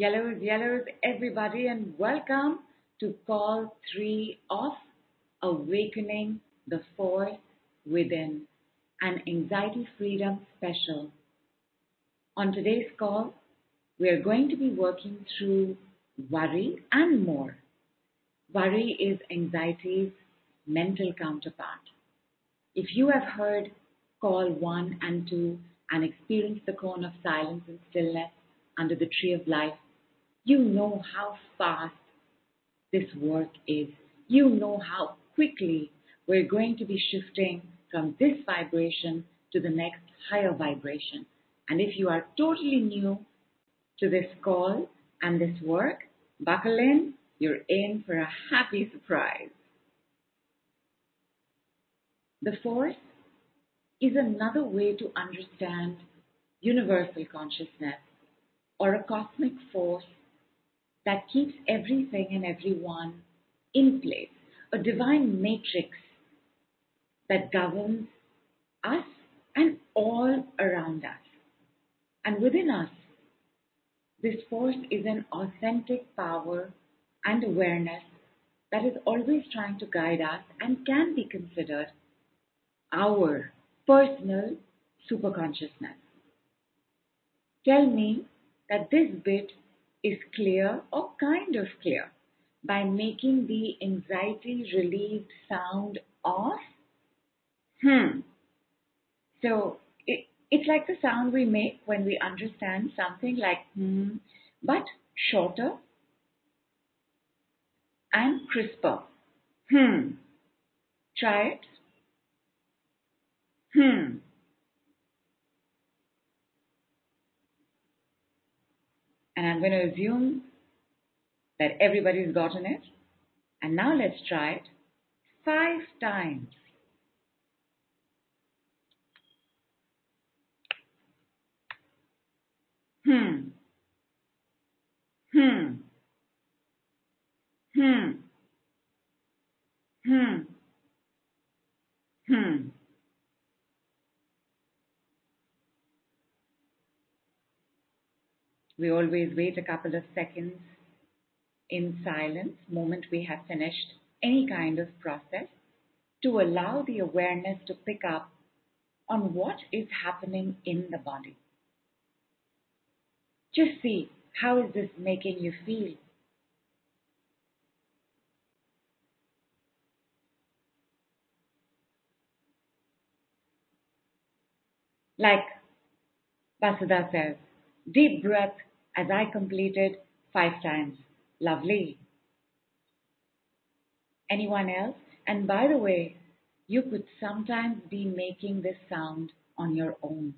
Yellows, yellows, everybody, and welcome to call three of Awakening the Force Within, an anxiety freedom special. On today's call, we are going to be working through worry and more. Worry is anxiety's mental counterpart. If you have heard call one and two and experienced the cone of silence and stillness under the tree of life, you know how fast this work is. You know how quickly we're going to be shifting from this vibration to the next higher vibration. And if you are totally new to this call and this work, buckle in, you're in for a happy surprise. The force is another way to understand universal consciousness or a cosmic force that keeps everything and everyone in place, a divine matrix that governs us and all around us. And within us, this force is an authentic power and awareness that is always trying to guide us and can be considered our personal superconsciousness. Tell me that this bit is clear or kind of clear by making the anxiety relieved sound of hmm. So it, it's like the sound we make when we understand something like hmm, but shorter and crisper. Hmm. Try it. Hmm. And I'm going to assume that everybody's gotten it. And now let's try it five times. Hmm. Hmm. Hmm. Hmm. Hmm. We always wait a couple of seconds in silence, moment we have finished any kind of process, to allow the awareness to pick up on what is happening in the body. Just see how is this making you feel? Like Vasudha says, deep breath as I completed five times. Lovely. Anyone else? And by the way, you could sometimes be making this sound on your own.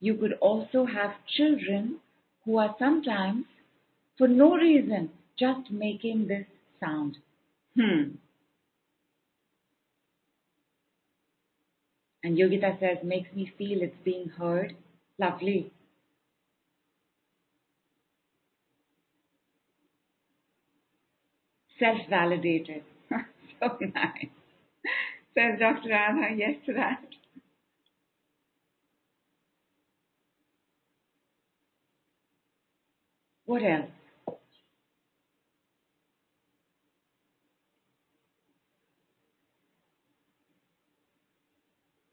You could also have children who are sometimes, for no reason, just making this sound. Hmm. And Yogita says, makes me feel it's being heard. Lovely. Self-validated. so nice. Says Dr. Anna, yes to that. What else?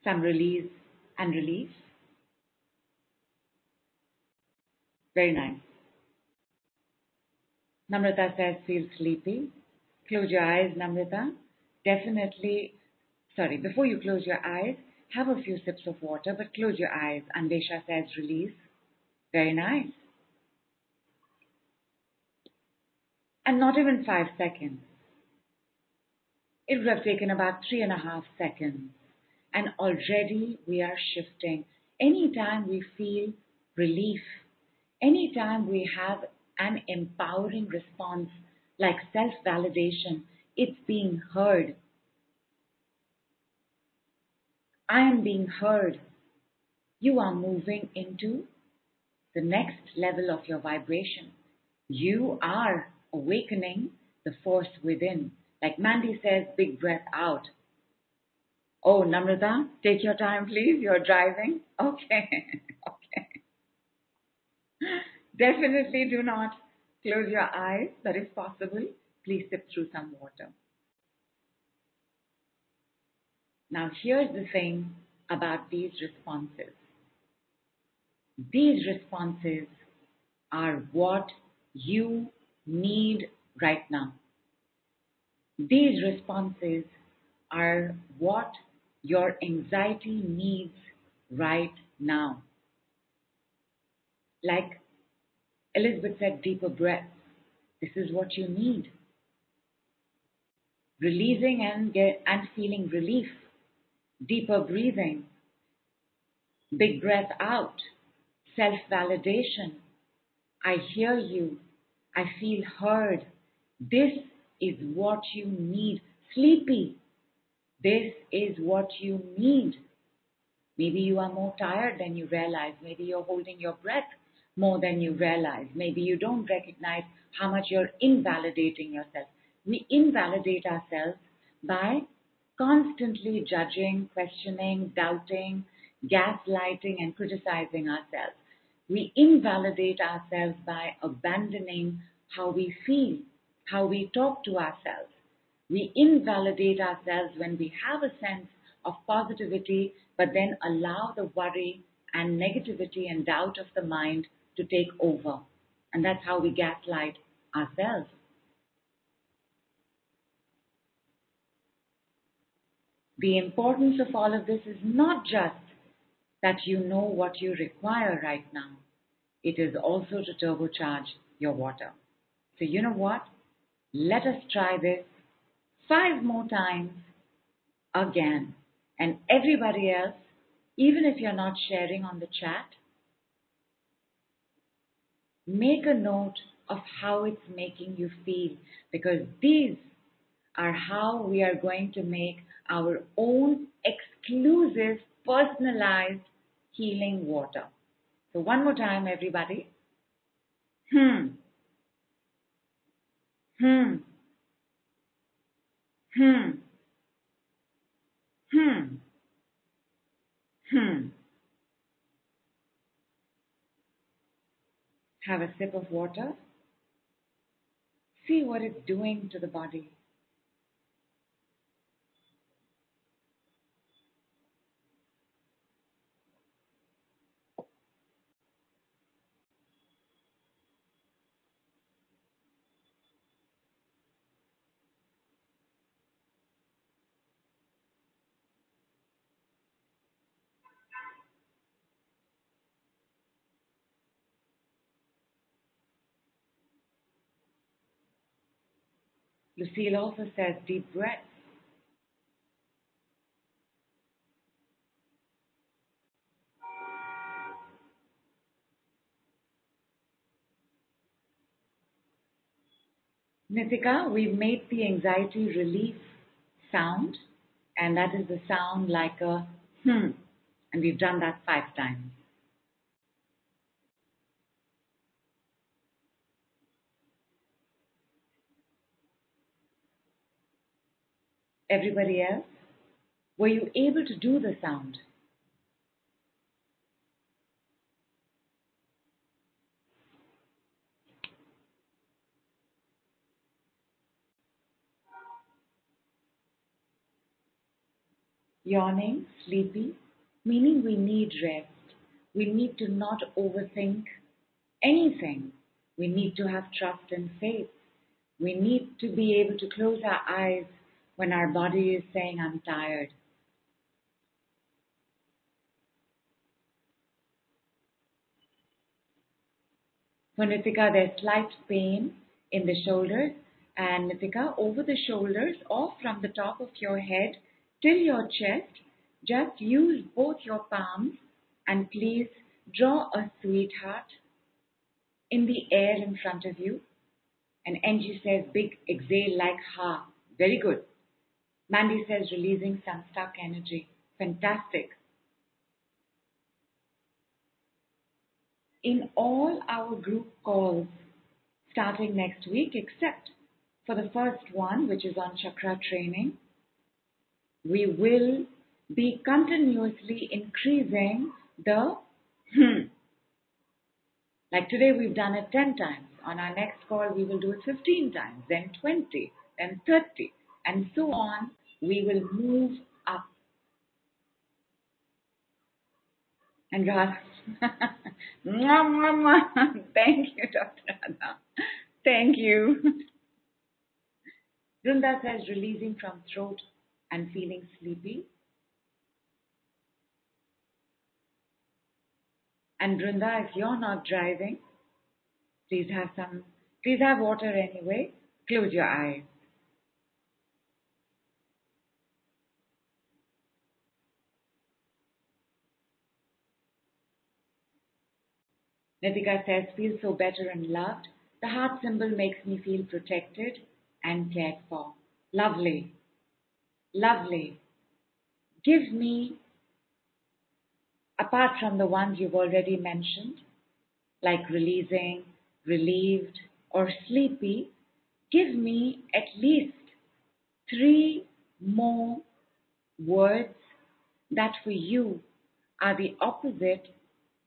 Some release and relief. Very nice. Namrata says, feel sleepy. Close your eyes, Namrata. Definitely, sorry, before you close your eyes, have a few sips of water, but close your eyes. Anvesha says, release. Very nice. And not even five seconds. It would have taken about three and a half seconds. And already we are shifting. Anytime we feel relief, anytime we have an empowering response like self validation. It's being heard. I am being heard. You are moving into the next level of your vibration. You are awakening the force within. Like Mandy says, big breath out. Oh, Namrata, take your time, please. You're driving. Okay. okay. Definitely do not close your eyes, but if possible, please sip through some water. Now, here's the thing about these responses these responses are what you need right now. These responses are what your anxiety needs right now. Like Elizabeth said, deeper breath. This is what you need. Releasing and, get, and feeling relief. Deeper breathing. Big breath out. Self validation. I hear you. I feel heard. This is what you need. Sleepy. This is what you need. Maybe you are more tired than you realize. Maybe you're holding your breath more than you realize. Maybe you don't recognize how much you're invalidating yourself. We invalidate ourselves by constantly judging, questioning, doubting, gaslighting, and criticizing ourselves. We invalidate ourselves by abandoning how we feel, how we talk to ourselves. We invalidate ourselves when we have a sense of positivity, but then allow the worry and negativity and doubt of the mind to take over. And that's how we gaslight ourselves. The importance of all of this is not just that you know what you require right now, it is also to turbocharge your water. So, you know what? Let us try this five more times again. And everybody else, even if you're not sharing on the chat, make a note of how it's making you feel because these are how we are going to make our own exclusive, personalized healing water. So, one more time, everybody. Hmm. Hmm. Hmm. Hmm. Hmm. Have a sip of water. See what it's doing to the body. Lucille also says deep breaths. Nitika, we've made the anxiety relief sound, and that is the sound like a hmm, and we've done that five times. Everybody else, were you able to do the sound? Yawning, sleepy, meaning we need rest. We need to not overthink anything. We need to have trust and faith. We need to be able to close our eyes when our body is saying, I'm tired. For Nitika, there's slight pain in the shoulders, and Nitika, over the shoulders or from the top of your head till your chest, just use both your palms and please draw a sweetheart in the air in front of you. And Angie says, big exhale like ha. Very good. Mandy says, releasing some stuck energy. Fantastic. In all our group calls starting next week, except for the first one, which is on chakra training, we will be continuously increasing the hmm. Like today, we've done it 10 times. On our next call, we will do it 15 times, then 20, then 30, and so on. We will move up. And Ras, thank you, Dr. Anna. Thank you. Brunda says releasing from throat and feeling sleepy. And Brunda, if you're not driving, please have some, please have water anyway. Close your eyes. Nitika says, feel so better and loved. The heart symbol makes me feel protected and cared for. Lovely. Lovely. Give me, apart from the ones you've already mentioned, like releasing, relieved, or sleepy, give me at least three more words that for you are the opposite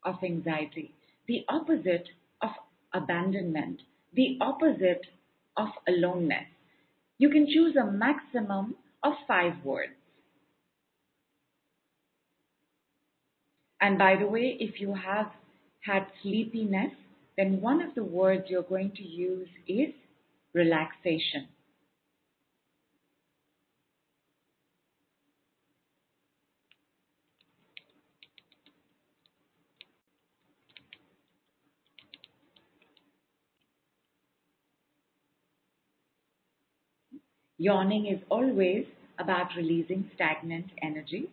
of anxiety, the opposite of abandonment, the opposite of aloneness. You can choose a maximum of five words. And by the way, if you have had sleepiness, then one of the words you're going to use is relaxation. Yawning is always about releasing stagnant energy.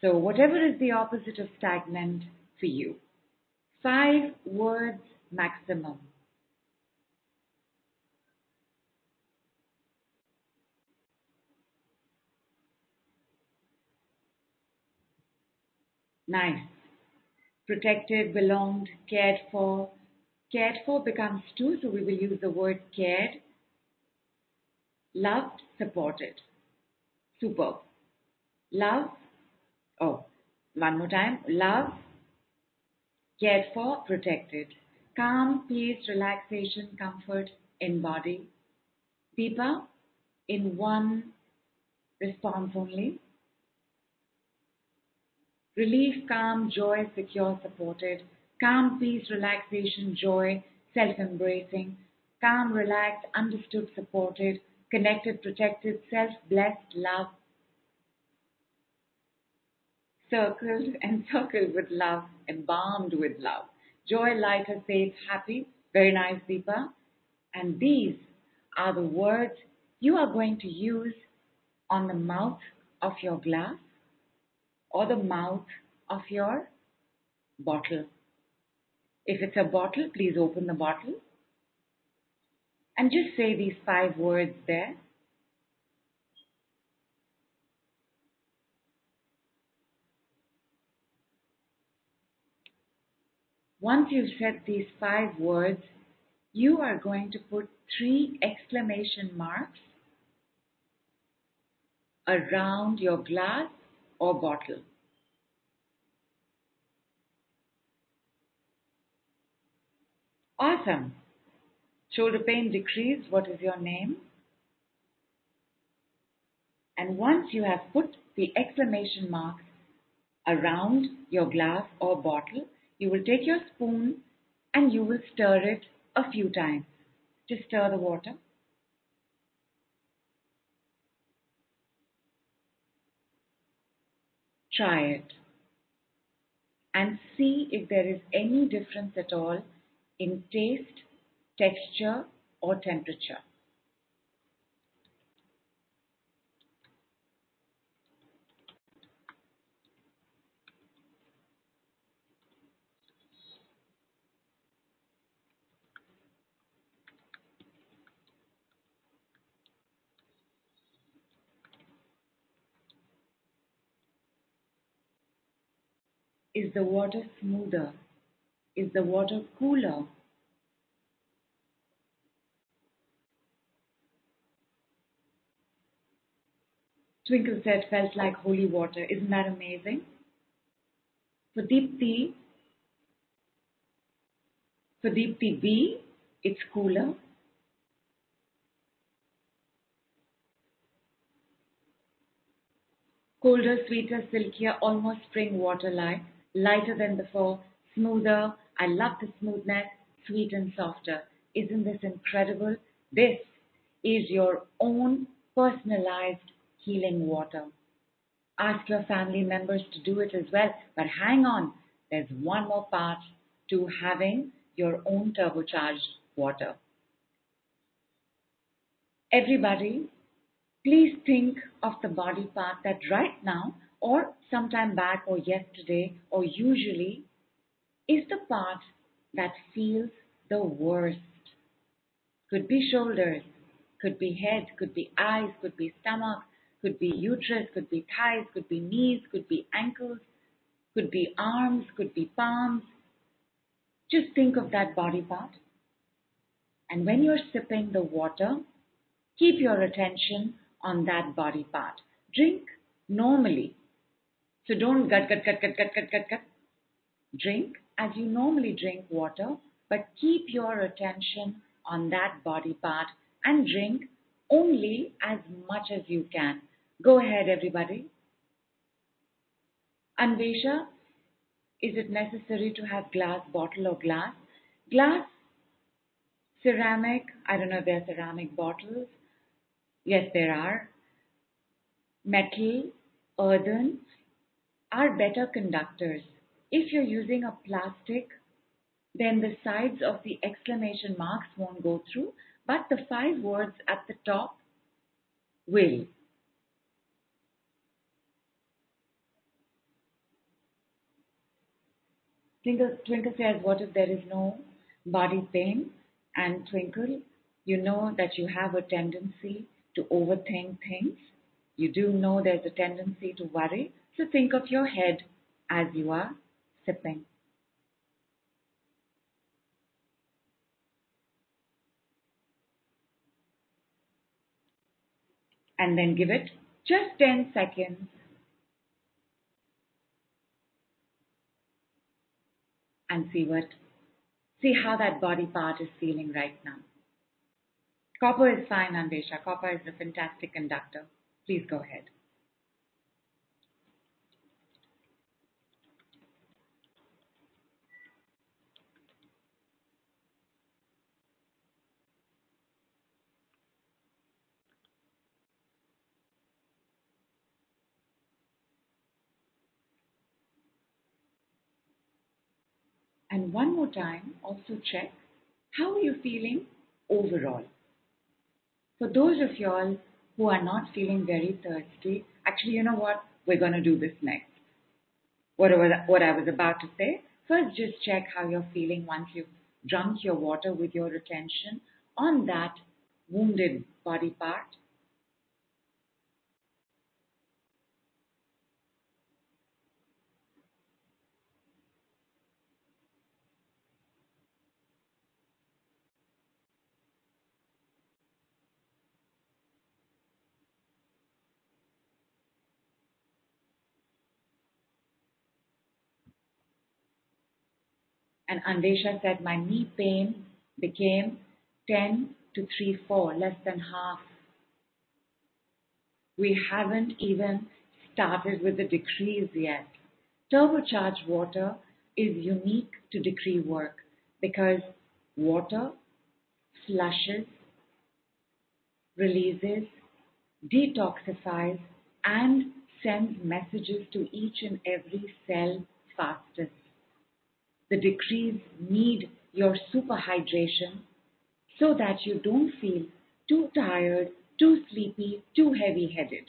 So, whatever is the opposite of stagnant for you, five words maximum. Nice. Protected, belonged, cared for. Cared for becomes two, so we will use the word cared loved, supported. Superb. Love, oh, one more time. Love, cared for, protected. Calm, peace, relaxation, comfort in body. Deepa, in one response only. Relief, calm, joy, secure, supported. Calm, peace, relaxation, joy, self embracing. Calm, relaxed, understood, supported connected, protected, self blessed, love, circled and circled with love, embalmed with love. Joy, lighter, safe, happy. Very nice, Deepa. And these are the words you are going to use on the mouth of your glass or the mouth of your bottle. If it's a bottle, please open the bottle and just say these five words there. Once you've said these five words, you are going to put three exclamation marks around your glass or bottle. Awesome. Shoulder pain decreased. What is your name? And once you have put the exclamation mark around your glass or bottle, you will take your spoon and you will stir it a few times. to stir the water. Try it and see if there is any difference at all in taste texture, or temperature. Is the water smoother? Is the water cooler? Twinkle said felt like holy water. Isn't that amazing? For Deepti, For Deepti B, it's cooler. Colder, sweeter, silkier, almost spring water like, lighter than before, smoother. I love the smoothness, sweet and softer. Isn't this incredible? This is your own personalized healing water. Ask your family members to do it as well. But hang on, there's one more part to having your own turbocharged water. Everybody, please think of the body part that right now, or sometime back, or yesterday, or usually, is the part that feels the worst. Could be shoulders, could be head, could be eyes, could be stomach, could be uterus, could be thighs, could be knees, could be ankles, could be arms, could be palms. Just think of that body part. And when you're sipping the water, keep your attention on that body part. Drink normally. So don't gut, gut, gut, gut, gut, gut, gut, gut. Drink as you normally drink water, but keep your attention on that body part and drink only as much as you can. Go ahead, everybody. Anvesha, is it necessary to have glass bottle or glass? Glass, ceramic, I don't know if there are ceramic bottles. Yes, there are. Metal, earthen are better conductors. If you're using a plastic, then the sides of the exclamation marks won't go through, but the five words at the top will. Twinkle, Twinkle says, What if there is no body pain? And Twinkle, you know that you have a tendency to overthink things. You do know there's a tendency to worry. So think of your head as you are sipping. And then give it just 10 seconds and see what, see how that body part is feeling right now. Copper is fine, Anvesha. Copper is a fantastic conductor. Please go ahead. And one more time, also check how are you feeling overall. For those of y'all who are not feeling very thirsty, actually, you know what? We're going to do this next. What, what I was about to say, first just check how you're feeling once you've drunk your water with your attention on that wounded body part And Anvesha said, my knee pain became 10 to 3 4, less than half. We haven't even started with the decrees yet. Turbocharged water is unique to decree work because water flushes, releases, detoxifies, and sends messages to each and every cell fastest the decrees need your superhydration so that you don't feel too tired, too sleepy, too heavy headed.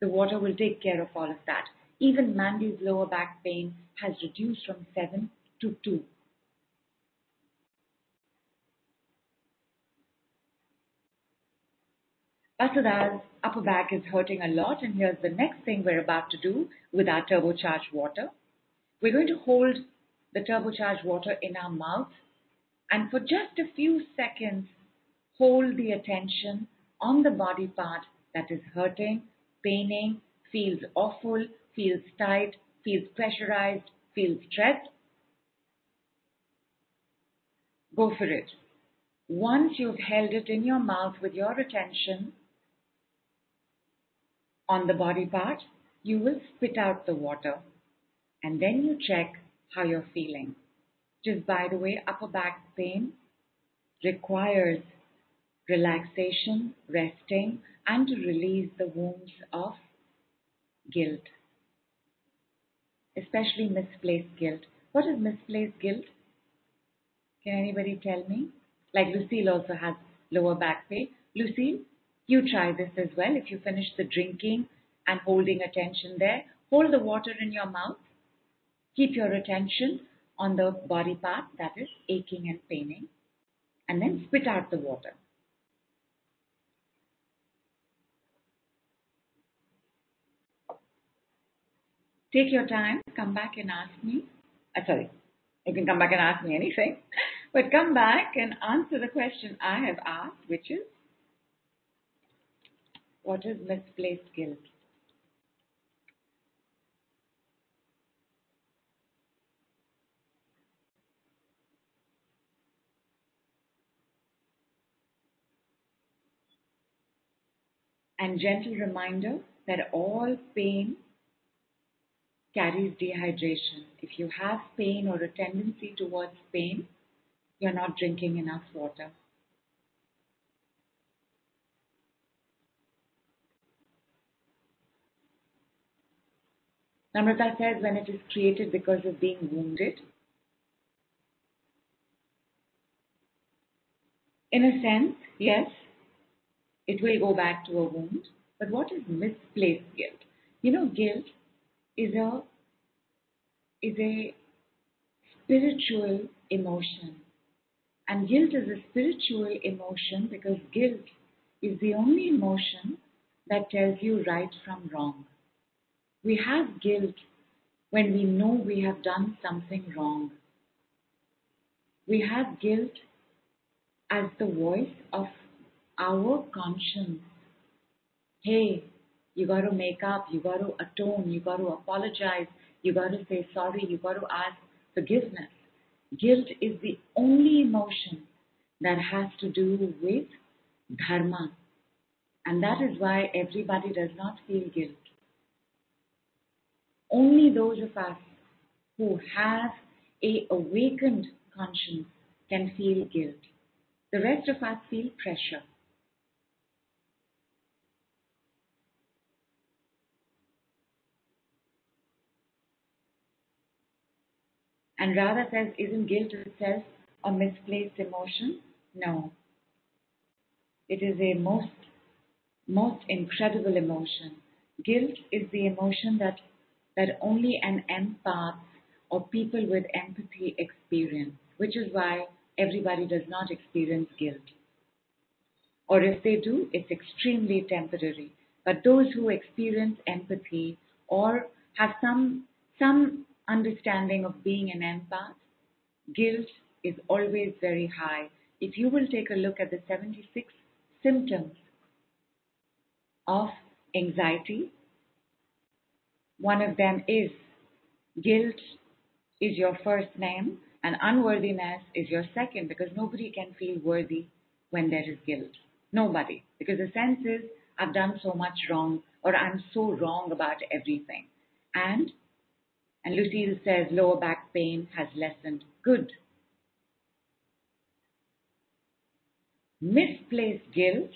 The water will take care of all of that. Even Mandy's lower back pain has reduced from 7 to 2. Vasudha's upper back is hurting a lot, and here's the next thing we're about to do with our turbocharged water. We're going to hold the turbocharged water in our mouth and for just a few seconds hold the attention on the body part that is hurting, paining, feels awful, feels tight, feels pressurized, feels stressed. Go for it. Once you've held it in your mouth with your attention on the body part, you will spit out the water and then you check how you're feeling. Just by the way, upper back pain requires relaxation, resting, and to release the wounds of guilt, especially misplaced guilt. What is misplaced guilt? Can anybody tell me? Like Lucille also has lower back pain. Lucille, you try this as well. If you finish the drinking and holding attention there, hold the water in your mouth. Keep your attention on the body part that is aching and paining, and then spit out the water. Take your time, come back and ask me. Uh, sorry, you can come back and ask me anything, but come back and answer the question I have asked, which is what is misplaced guilt? And gentle reminder that all pain carries dehydration. If you have pain or a tendency towards pain, you're not drinking enough water. Namrata says when it is created because of being wounded, in a sense, yes, it will go back to a wound. But what is misplaced guilt? You know, guilt is a is a spiritual emotion. And guilt is a spiritual emotion because guilt is the only emotion that tells you right from wrong. We have guilt when we know we have done something wrong. We have guilt as the voice of our conscience. Hey, you got to make up, you got to atone, you got to apologize, you got to say sorry, you got to ask forgiveness. Guilt is the only emotion that has to do with dharma. And that is why everybody does not feel guilt. Only those of us who have a awakened conscience can feel guilt. The rest of us feel pressure. And Radha says, isn't guilt itself a misplaced emotion? No. It is a most, most incredible emotion. Guilt is the emotion that, that only an empath or people with empathy experience, which is why everybody does not experience guilt. Or if they do, it's extremely temporary. But those who experience empathy or have some, some understanding of being an empath, guilt is always very high. If you will take a look at the 76 symptoms of anxiety, one of them is guilt is your first name and unworthiness is your second because nobody can feel worthy when there is guilt. Nobody. Because the sense is, I've done so much wrong or I'm so wrong about everything. And and Lucille says lower back pain has lessened. Good. Misplaced guilt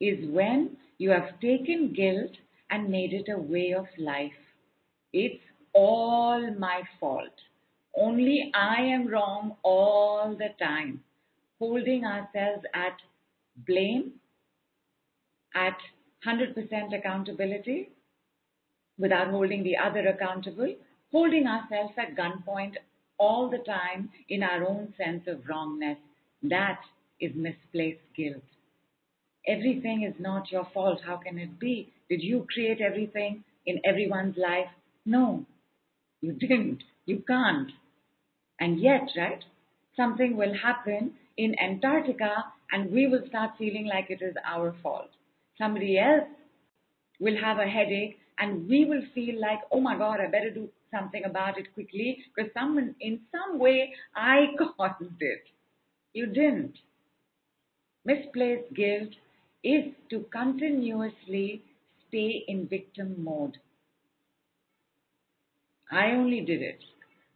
is when you have taken guilt and made it a way of life. It's all my fault. Only I am wrong all the time. Holding ourselves at blame, at 100% accountability, without holding the other accountable, holding ourselves at gunpoint all the time in our own sense of wrongness. That is misplaced guilt. Everything is not your fault. How can it be? Did you create everything in everyone's life? No, you didn't. You can't. And yet, right, something will happen in Antarctica and we will start feeling like it is our fault. Somebody else will have a headache and we will feel like, oh my God, I better do something about it quickly because someone, in some way, I caused it. You didn't. Misplaced guilt is to continuously stay in victim mode. I only did it.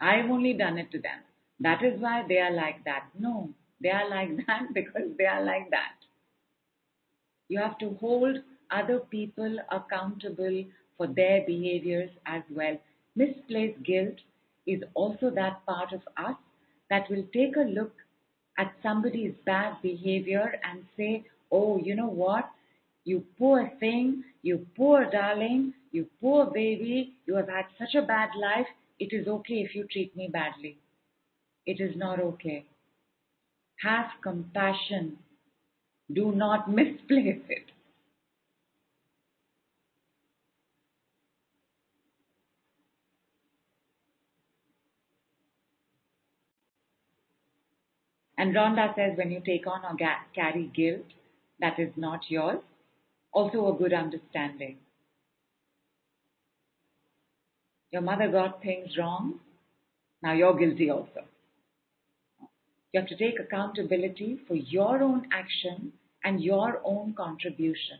I've only done it to them. That is why they are like that. No, they are like that because they are like that. You have to hold other people accountable for their behaviors as well. Misplaced guilt is also that part of us that will take a look at somebody's bad behavior and say, oh, you know what? You poor thing, you poor darling, you poor baby, you have had such a bad life. It is okay if you treat me badly. It is not okay. Have compassion. Do not misplace it. And Rhonda says when you take on or carry guilt that is not yours, also a good understanding. Your mother got things wrong, now you're guilty also. You have to take accountability for your own action and your own contribution.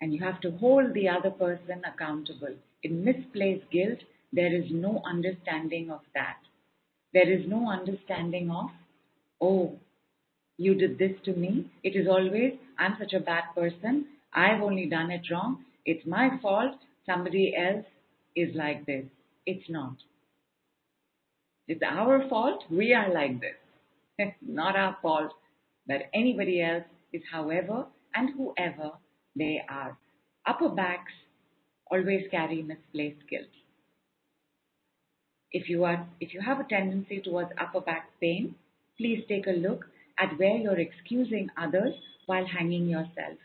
And you have to hold the other person accountable. In misplaced guilt, there is no understanding of that. There is no understanding of, oh, you did this to me. It is always, I'm such a bad person. I've only done it wrong. It's my fault. Somebody else is like this. It's not. It's our fault. We are like this. not our fault. But anybody else is however and whoever they are. Upper backs always carry misplaced guilt. If you are if you have a tendency towards upper back pain, please take a look at where you're excusing others while hanging yourself.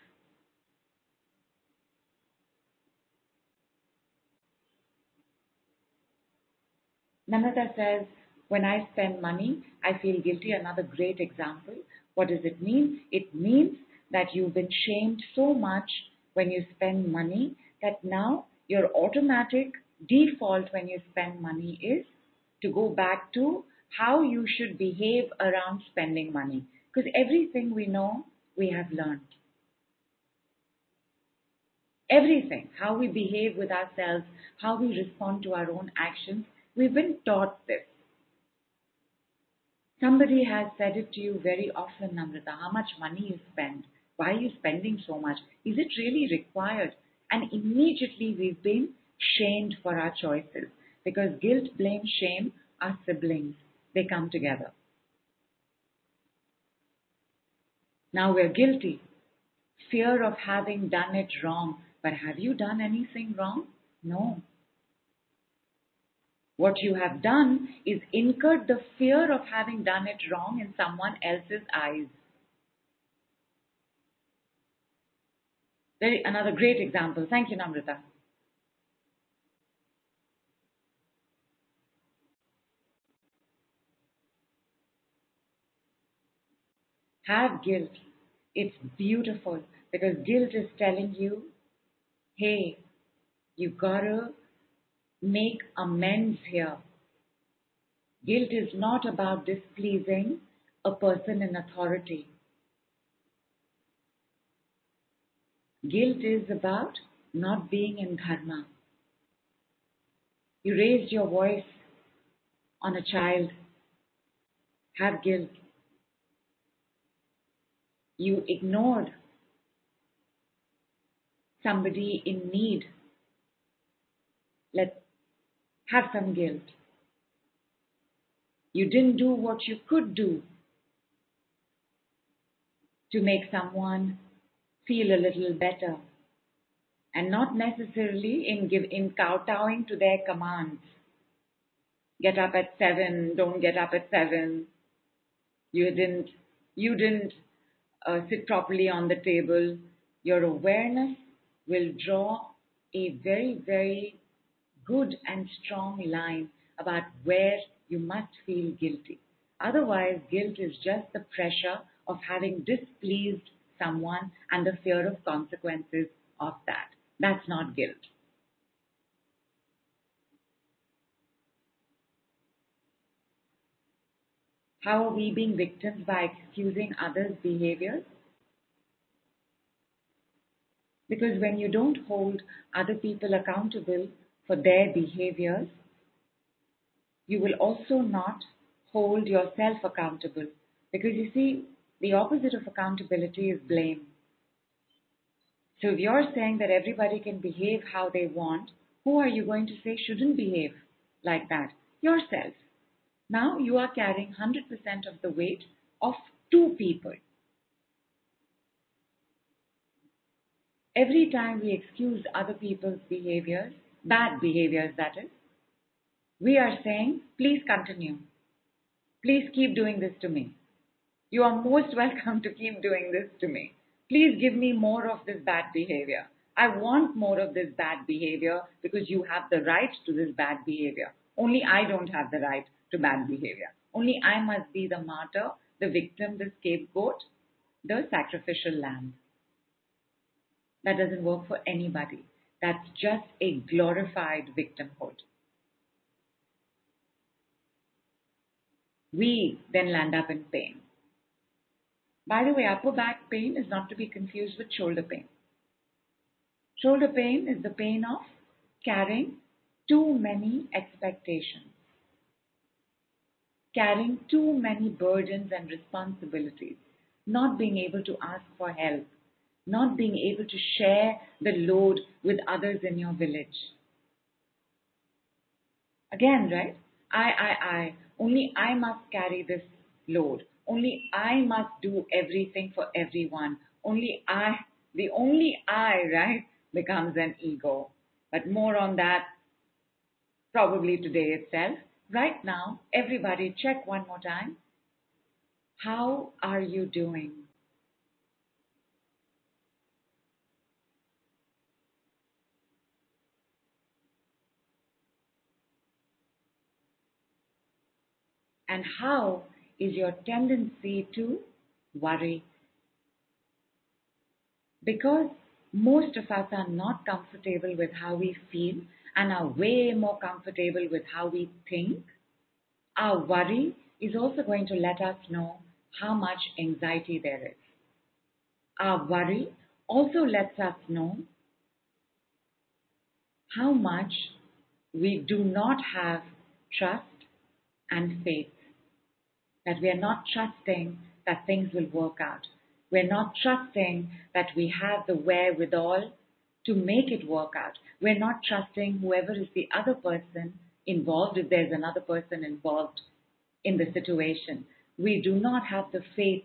Namrata says, when I spend money, I feel guilty. Another great example. What does it mean? It means that you've been shamed so much when you spend money that now your automatic default when you spend money is to go back to how you should behave around spending money. Because everything we know, we have learned. Everything, how we behave with ourselves, how we respond to our own actions, we've been taught this. Somebody has said it to you very often, Namrata, how much money you spend. Why are you spending so much? Is it really required? And immediately we've been shamed for our choices because guilt, blame, shame are siblings. They come together. Now we're guilty. Fear of having done it wrong. But have you done anything wrong? No. What you have done is incurred the fear of having done it wrong in someone else's eyes. Very, another great example. Thank you, Namrata. Have guilt. It's beautiful because guilt is telling you, hey, you gotta make amends here. Guilt is not about displeasing a person in authority. Guilt is about not being in dharma. You raised your voice on a child. Have guilt. You ignored somebody in need. Let have some guilt. You didn't do what you could do to make someone feel a little better and not necessarily in give in kowtowing to their commands. Get up at seven, don't get up at seven. You didn't you didn't uh, sit properly on the table. Your awareness will draw a very, very good and strong line about where you must feel guilty. Otherwise, guilt is just the pressure of having displeased someone and the fear of consequences of that. That's not guilt. How are we being victims by excusing others' behaviors? Because when you don't hold other people accountable for their behaviors, you will also not hold yourself accountable. Because you see, the opposite of accountability is blame. So if you're saying that everybody can behave how they want, who are you going to say shouldn't behave like that? Yourself. Now you are carrying 100% of the weight of two people. Every time we excuse other people's behaviors, bad behaviors that is, we are saying, please continue. Please keep doing this to me. You are most welcome to keep doing this to me. Please give me more of this bad behavior. I want more of this bad behavior because you have the right to this bad behavior. Only I don't have the right to bad behavior. Only I must be the martyr, the victim, the scapegoat, the sacrificial lamb. That doesn't work for anybody. That's just a glorified victimhood. We then land up in pain. By the way, upper back pain is not to be confused with shoulder pain. Shoulder pain is the pain of carrying too many expectations, carrying too many burdens and responsibilities, not being able to ask for help, not being able to share the load with others in your village. Again, right? I, I, I. Only I must carry this load. Only I must do everything for everyone. Only I, the only I, right, becomes an ego. But more on that probably today itself. Right now, everybody check one more time. How are you doing? And how is your tendency to worry? Because most of us are not comfortable with how we feel and are way more comfortable with how we think, our worry is also going to let us know how much anxiety there is. Our worry also lets us know how much we do not have trust and faith that we are not trusting that things will work out. We're not trusting that we have the wherewithal to make it work out. We're not trusting whoever is the other person involved, if there's another person involved in the situation. We do not have the faith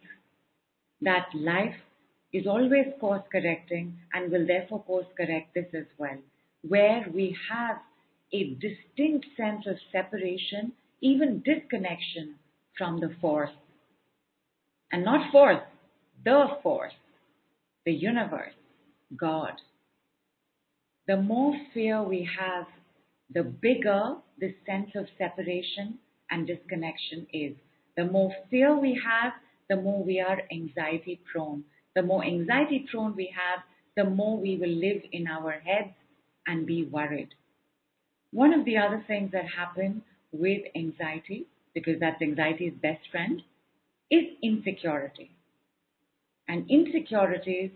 that life is always course correcting and will therefore course correct this as well, where we have a distinct sense of separation, even disconnection from the force. And not force, the force, the universe, God. The more fear we have, the bigger the sense of separation and disconnection is. The more fear we have, the more we are anxiety prone. The more anxiety prone we have, the more we will live in our heads and be worried. One of the other things that happen with anxiety because that's anxiety's best friend, is insecurity. And insecurity's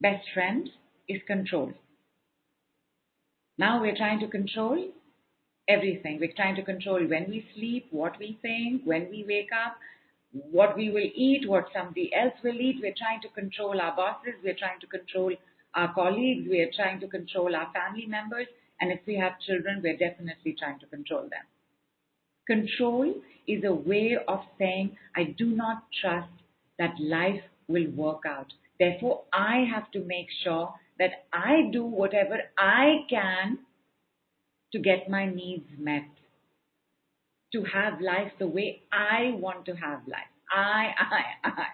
best friend is control. Now we're trying to control everything. We're trying to control when we sleep, what we think, when we wake up, what we will eat, what somebody else will eat. We're trying to control our bosses. We're trying to control our colleagues. We're trying to control our family members. And if we have children, we're definitely trying to control them. Control is a way of saying, I do not trust that life will work out. Therefore, I have to make sure that I do whatever I can to get my needs met, to have life the way I want to have life. I, I, I.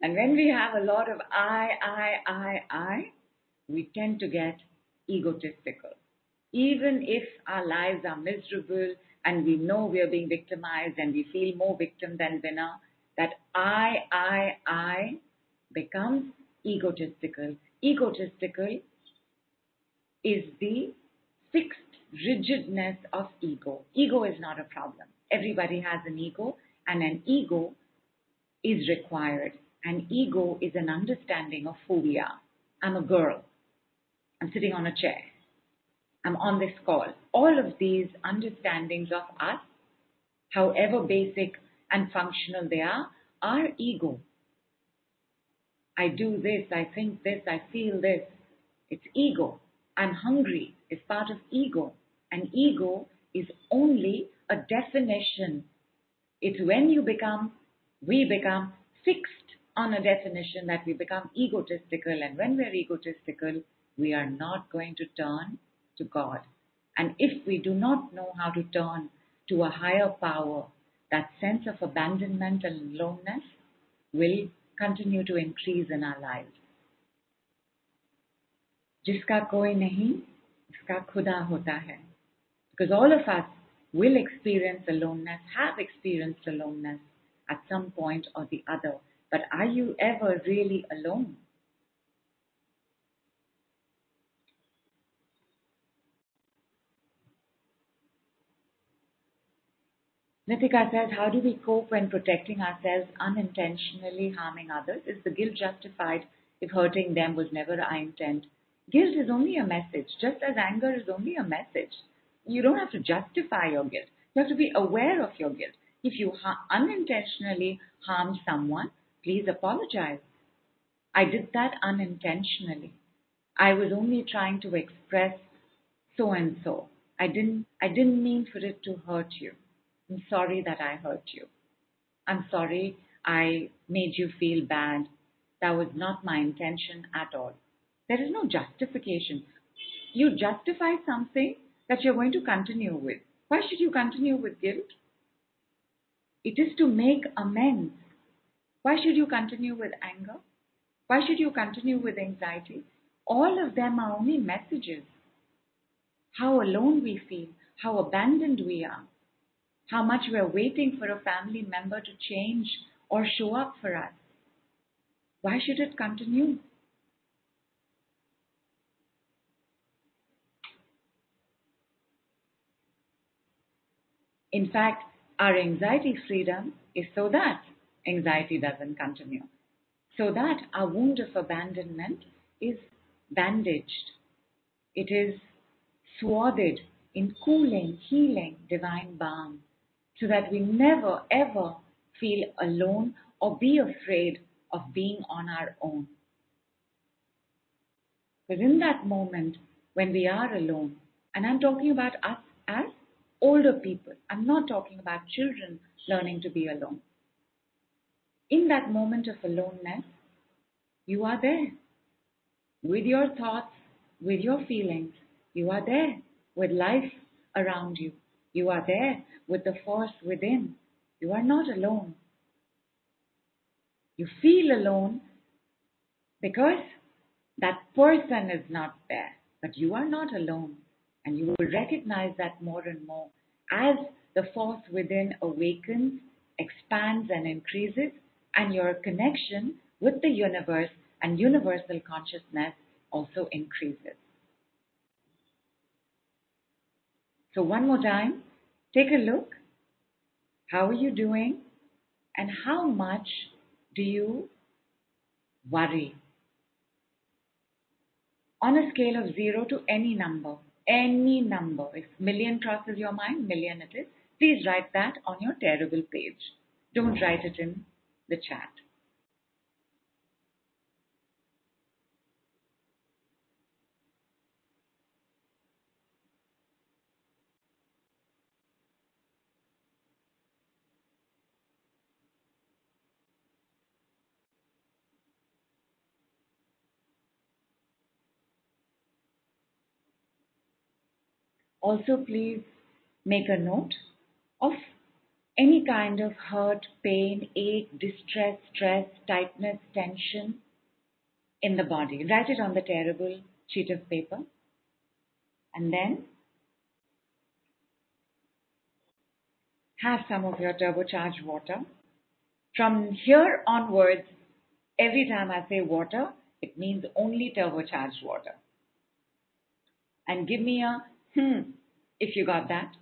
and when we have a lot of I, I, I, I, we tend to get egotistical even if our lives are miserable and we know we are being victimized and we feel more victim than winner, that I, I, I becomes egotistical. Egotistical is the fixed rigidness of ego. Ego is not a problem. everybody has an ego, and an ego is required. An ego is an understanding of who we are. I'm a girl. I'm sitting on a chair. I'm on this call. All of these understandings of us, however basic and functional they are, are ego. I do this, I think this, I feel this. It's ego. I'm hungry is part of ego. And ego is only a definition. It's when you become, we become fixed on a definition that we become egotistical. And when we're egotistical, we are not going to turn to God. And if we do not know how to turn to a higher power, that sense of abandonment and loneliness will continue to increase in our lives. जिसका कोई नहीं उसका खुदा होता है because all of us will experience aloneness have experienced aloneness at some point or the other but are you ever really alone Nitika says, How do we cope when protecting ourselves unintentionally harming others? Is the guilt justified if hurting them was never our intent? Guilt is only a message, just as anger is only a message. You don't have to justify your guilt. You have to be aware of your guilt. If you ha- unintentionally harm someone, please apologize. I did that unintentionally. I was only trying to express so and so. I didn't I didn't mean for it to hurt you. I'm sorry that I hurt you. I'm sorry I made you feel bad. That was not my intention at all. There is no justification. You justify something that you're going to continue with. Why should you continue with guilt? It is to make amends. Why should you continue with anger? Why should you continue with anxiety? All of them are only messages. How alone we feel, how abandoned we are, how much we're waiting for a family member to change or show up for us. Why should it continue? In fact, our anxiety freedom is so that anxiety doesn't continue, so that our wound of abandonment is bandaged, it is swathed in cooling, healing, divine balm so that we never ever feel alone or be afraid of being on our own. But in that moment when we are alone, and I'm talking about us as older people, I'm not talking about children learning to be alone. In that moment of aloneness, you are there with your thoughts, with your feelings. You are there with life around you. You are there with the force within. You are not alone. You feel alone because that person is not there, but you are not alone. And you will recognize that more and more as the force within awakens, expands, and increases, and your connection with the universe and universal consciousness also increases. So, one more time, take a look. How are you doing? And how much do you worry? On a scale of 0 to any number, any number, if million crosses your mind, million it is, please write that on your terrible page. Don't write it in the chat. Also, please make a note of any kind of hurt, pain, ache, distress, stress, tightness, tension in the body. Write it on the terrible sheet of paper. And then have some of your turbocharged water. From here onwards, every time I say water, it means only turbocharged water. And give me a Hmm, if you got that.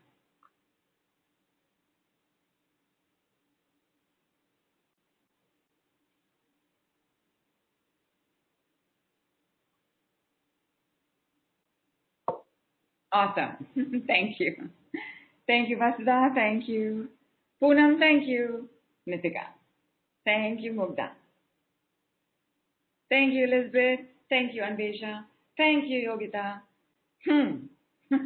Awesome. thank you. Thank you, Vasudha. Thank you. Poonam, thank you. Nitika. Thank you, Mugdha. Thank you, Elizabeth. Thank you, Anvesha. Thank you, Yogita. Hmm.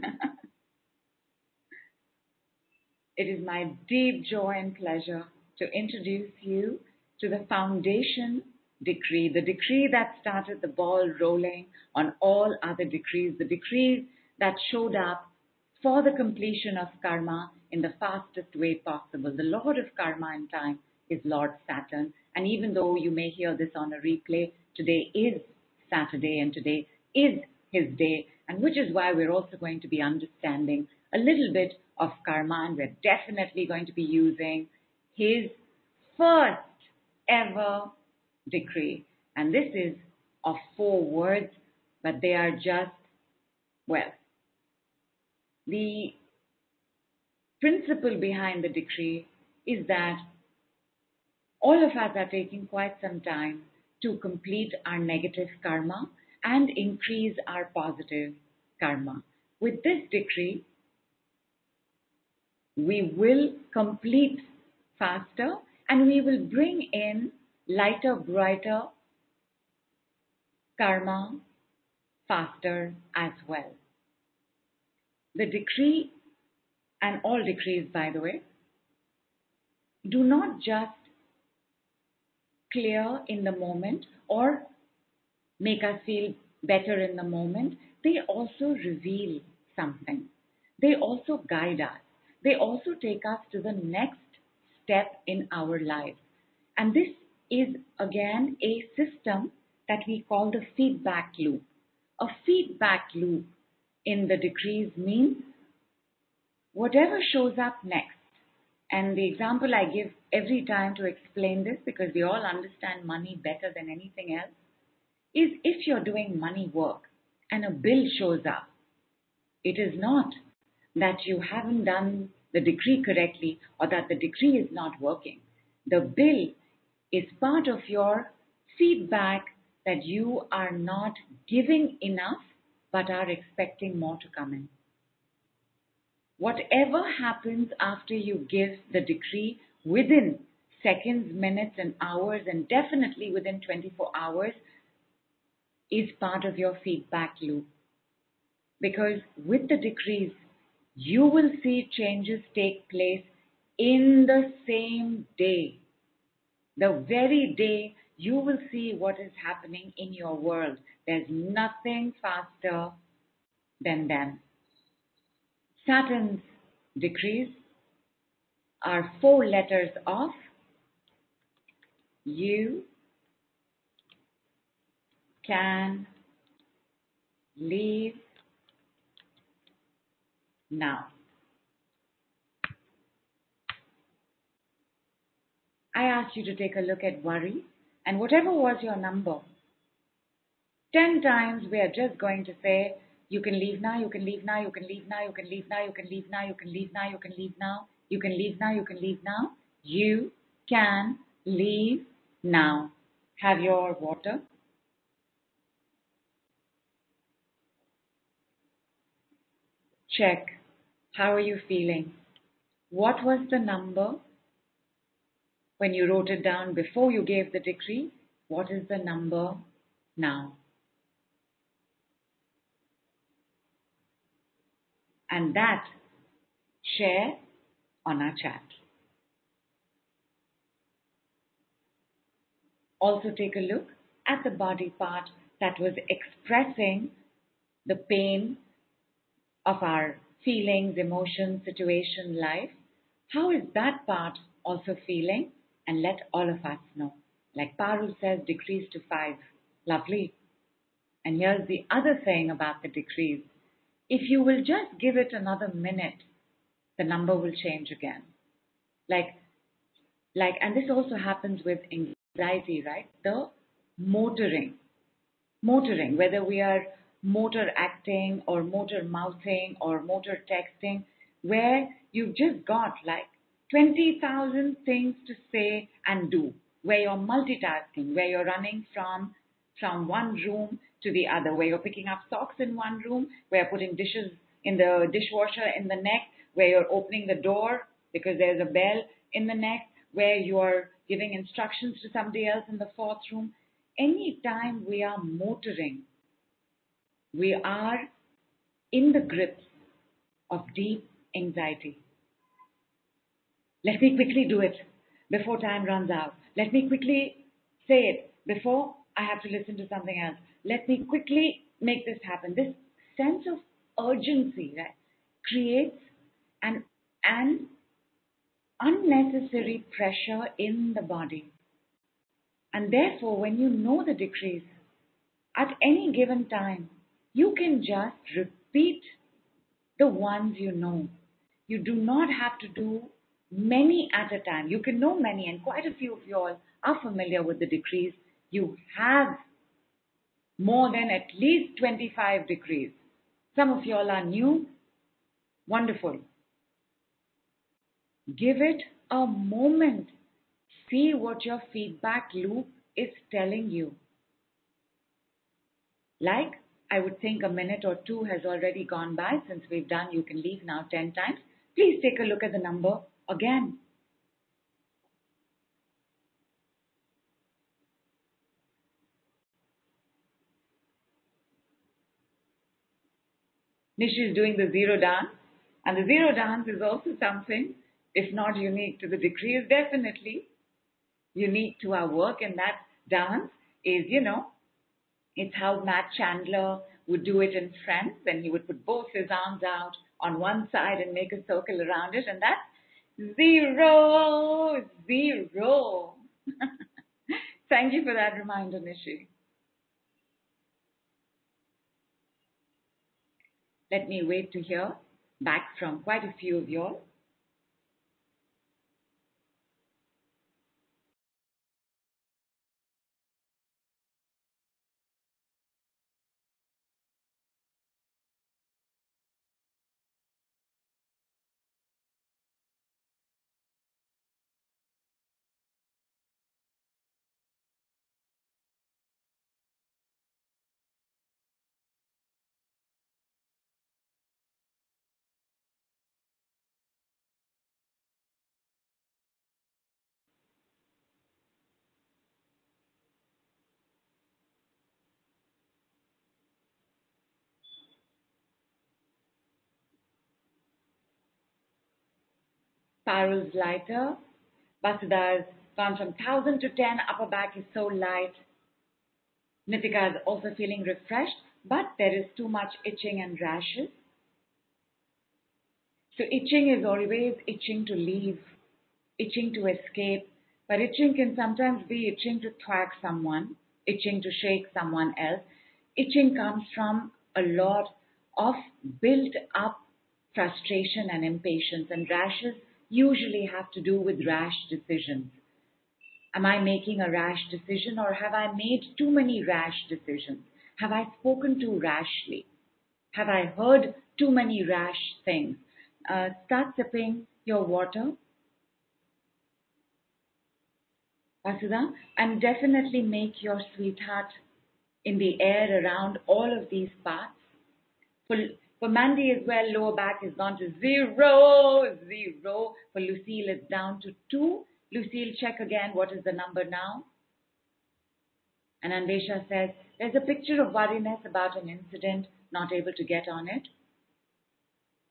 it is my deep joy and pleasure to introduce you to the foundation decree, the decree that started the ball rolling on all other decrees, the decrees that showed up for the completion of karma in the fastest way possible. The Lord of karma and time is Lord Saturn. And even though you may hear this on a replay, today is Saturday and today is his day, and which is why we're also going to be understanding a little bit of karma, and we're definitely going to be using his first ever decree. And this is of four words, but they are just, well, the principle behind the decree is that all of us are taking quite some time to complete our negative karma and increase our positive karma. With this decree, we will complete faster and we will bring in lighter, brighter karma faster as well. The decree, and all decrees by the way, do not just clear in the moment or make us feel better in the moment, they also reveal something. They also guide us. They also take us to the next step in our life. And this is again a system that we call the feedback loop. A feedback loop in the decrees means whatever shows up next. And the example I give every time to explain this, because we all understand money better than anything else, is if you're doing money work and a bill shows up, it is not that you haven't done the decree correctly or that the decree is not working. The bill is part of your feedback that you are not giving enough but are expecting more to come in. Whatever happens after you give the decree within seconds, minutes, and hours, and definitely within 24 hours, is part of your feedback loop. Because with the decrees, you will see changes take place in the same day. The very day you will see what is happening in your world. There's nothing faster than them. Saturn's decrees are four letters of you can leave now. I ask you to take a look at worry and whatever was your number, 10 times we are just going to say, you can leave now, you can leave now, you can leave now, you can leave now, you can leave now, you can leave now, you can leave now, you can leave now, you can leave now. You can leave now. Have your water. Check. How are you feeling? What was the number when you wrote it down before you gave the decree? What is the number now? And that share on our chat. Also take a look at the body part that was expressing the pain of our feelings, emotions, situation, life. How is that part also feeling? And let all of us know. Like Parul says, decrease to five. Lovely. And here's the other thing about the decrees. If you will just give it another minute, the number will change again. Like, like, and this also happens with anxiety, right? The motoring. Motoring, whether we are motor acting or motor mouthing or motor texting, where you've just got like 20,000 things to say and do, where you're multitasking, where you're running from, from one room to the other, where you're picking up socks in one room, where you're putting dishes in the dishwasher in the next, where you're opening the door because there's a bell in the next, where you are giving instructions to somebody else in the fourth room. Anytime we are motoring, we are in the grips of deep anxiety. Let me quickly do it before time runs out. Let me quickly say it before I have to listen to something else. Let me quickly make this happen. This sense of urgency creates an, an unnecessary pressure in the body. And therefore, when you know the decrees, at any given time, you can just repeat the ones you know. You do not have to do many at a time. You can know many, and quite a few of you all are familiar with the decrees. You have more than at least 25 decrees. Some of you all are new. Wonderful. Give it a moment. See what your feedback loop is telling you. Like, I would think a minute or two has already gone by since we've done You Can Leave Now 10 times. Please take a look at the number again. Nishi is doing the zero dance, and the zero dance is also something if not unique to the decree, is definitely unique to our work. And that dance is, you know, it's how Matt Chandler would do it in Friends and he would put both his arms out on one side and make a circle around it. And that's zero, zero. Thank you for that reminder, Nishi. Let me wait to hear back from quite a few of you all. Parul's lighter. Vasudha's gone from 1000 to 10. Upper back is so light. Nitika is also feeling refreshed, but there is too much itching and rashes. So itching is always itching to leave, itching to escape, but itching can sometimes be itching to thwack someone, itching to shake someone else. Itching comes from a lot of built up frustration and impatience, and rashes usually have to do with rash decisions. Am I making a rash decision or have I made too many rash decisions? Have I spoken too rashly? Have I heard too many rash things? Uh, start sipping your water. Vasudha, and definitely make your sweetheart in the air around all of these parts. For Mandy as well, lower back has gone to zero, zero. For Lucille, it's down to two. Lucille, check again. What is the number now? And Anvesha says, there's a picture of worriness about an incident, not able to get on it.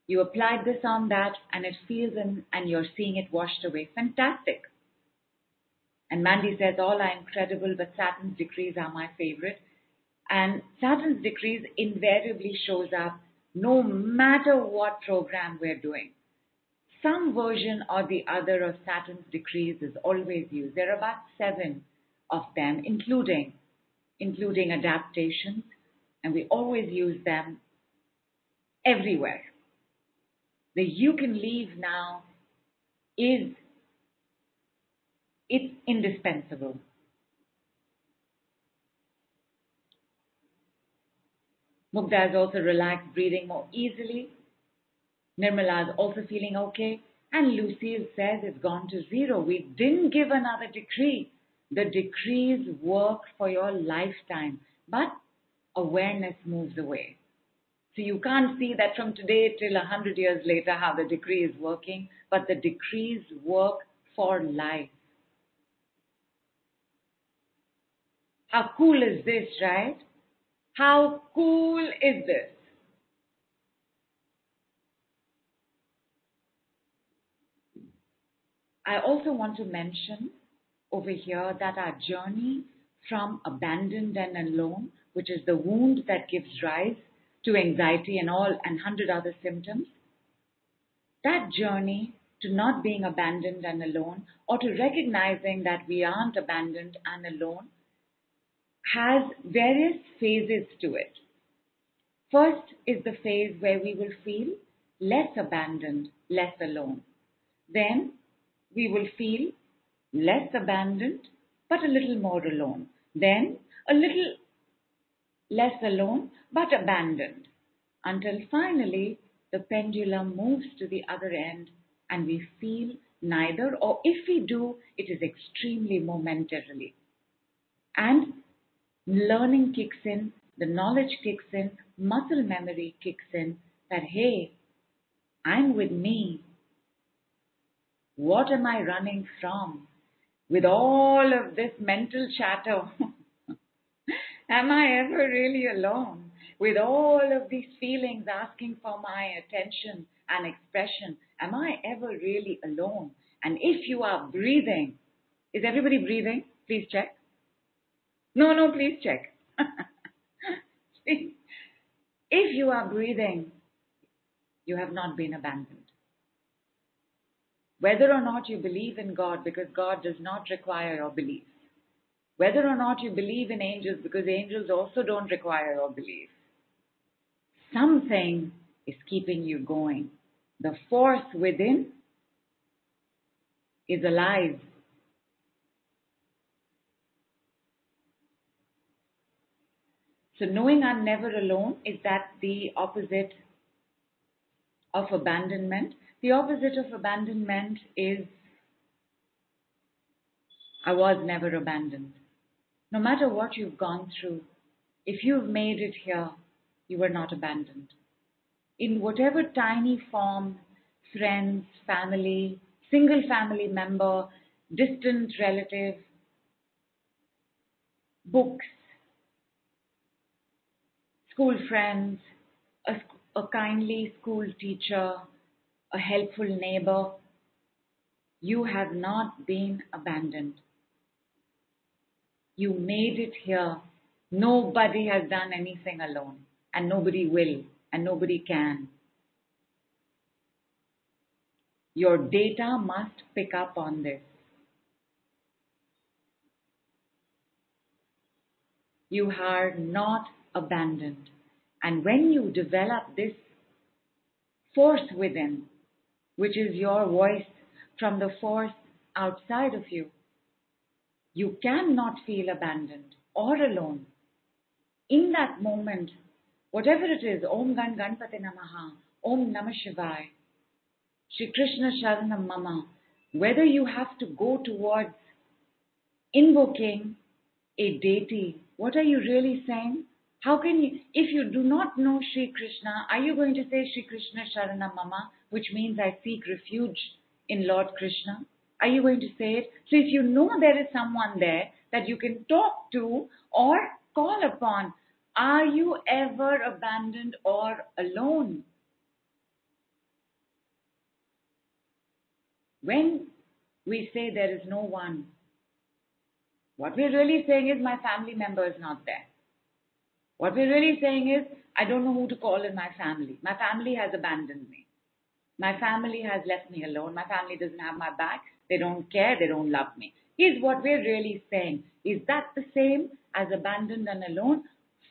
You applied this on that and it feels in, and you're seeing it washed away. Fantastic. And Mandy says, all are incredible, but Saturn's decrees are my favorite. And Saturn's decrees invariably shows up no matter what program we're doing. Some version or the other of Saturn's decrees is always used. There are about seven of them, including including adaptations, and we always use them everywhere. The you can leave now is it's indispensable. Mugdha is also relaxed, breathing more easily. Nirmala is also feeling okay. And Lucille says it's gone to zero. We didn't give another decree. The decrees work for your lifetime, but awareness moves away. So you can't see that from today till a hundred years later how the decree is working, but the decrees work for life. How cool is this, right? How cool is this? I also want to mention over here that our journey from abandoned and alone, which is the wound that gives rise to anxiety and all and hundred other symptoms, that journey to not being abandoned and alone or to recognizing that we aren't abandoned and alone has various phases to it. First is the phase where we will feel less abandoned, less alone. Then we will feel less abandoned, but a little more alone. Then a little less alone, but abandoned. Until finally the pendulum moves to the other end and we feel neither, or if we do, it is extremely momentarily. And learning kicks in, the knowledge kicks in, muscle memory kicks in that, hey, I'm with me. What am I running from? With all of this mental chatter, am I ever really alone? With all of these feelings asking for my attention and expression, am I ever really alone? And if you are breathing, is everybody breathing? Please check. No, no, please check. if you are breathing, you have not been abandoned. Whether or not you believe in God, because God does not require your belief. Whether or not you believe in angels, because angels also don't require your belief. Something is keeping you going. The force within is alive So knowing I'm never alone, is that the opposite of abandonment? The opposite of abandonment is I was never abandoned. No matter what you've gone through, if you've made it here, you were not abandoned. In whatever tiny form, friends, family, single family member, distant relative, books, school friends, a, a kindly school teacher, a helpful neighbor. You have not been abandoned. You made it here. Nobody has done anything alone, and nobody will, and nobody can. Your data must pick up on this. You are not abandoned. And when you develop this force within, which is your voice from the force outside of you, you cannot feel abandoned or alone. In that moment, whatever it is, Om Gan Ganpati Namaha, Om Namah Shivaya, Shri Krishna Sharanam Mama, whether you have to go towards invoking a deity, what are you really saying? How can you, if you do not know Sri Krishna, are you going to say Sri Krishna Sharana Mama, which means I seek refuge in Lord Krishna? Are you going to say it? So if you know there is someone there that you can talk to or call upon, are you ever abandoned or alone? When we say there is no one, what we're really saying is my family member is not there. What we're really saying is, I don't know who to call in my family. My family has abandoned me. My family has left me alone. My family doesn't have my back. They don't care. They don't love me. Is what we're really saying. Is that the same as abandoned and alone?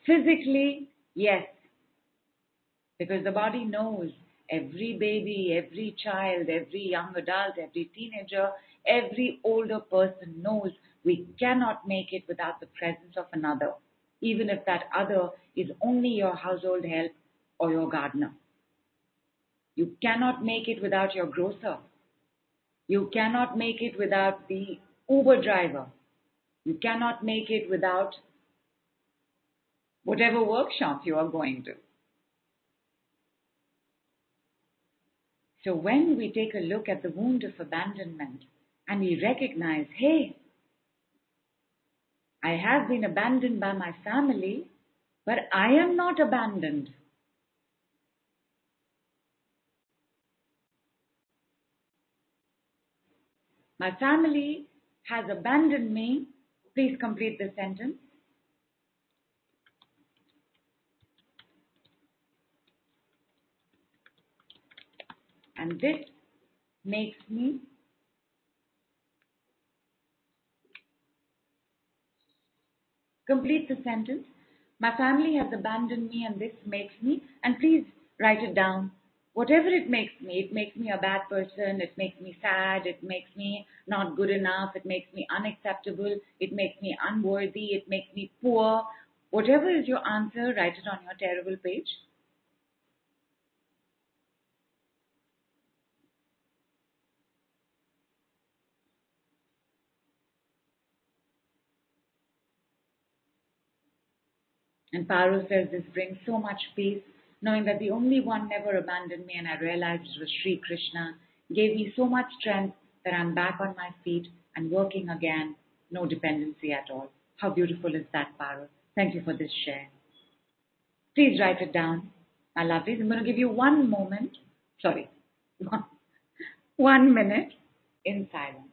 Physically, yes. Because the body knows every baby, every child, every young adult, every teenager, every older person knows we cannot make it without the presence of another even if that other is only your household help or your gardener. You cannot make it without your grocer. You cannot make it without the Uber driver. You cannot make it without whatever workshop you are going to. So when we take a look at the wound of abandonment and we recognize, hey, I have been abandoned by my family, but I am not abandoned. My family has abandoned me. Please complete the sentence. And this makes me complete the sentence. My family has abandoned me and this makes me, and please write it down. Whatever it makes me, it makes me a bad person, it makes me sad, it makes me not good enough, it makes me unacceptable, it makes me unworthy, it makes me poor. Whatever is your answer, write it on your terrible page. And Paro says this brings so much peace, knowing that the only one never abandoned me and I realized it was Sri Krishna, gave me so much strength that I'm back on my feet and working again, no dependency at all. How beautiful is that, Paro? Thank you for this share. Please write it down, my lovelies. I'm going to give you one moment, sorry, one, one minute in silence.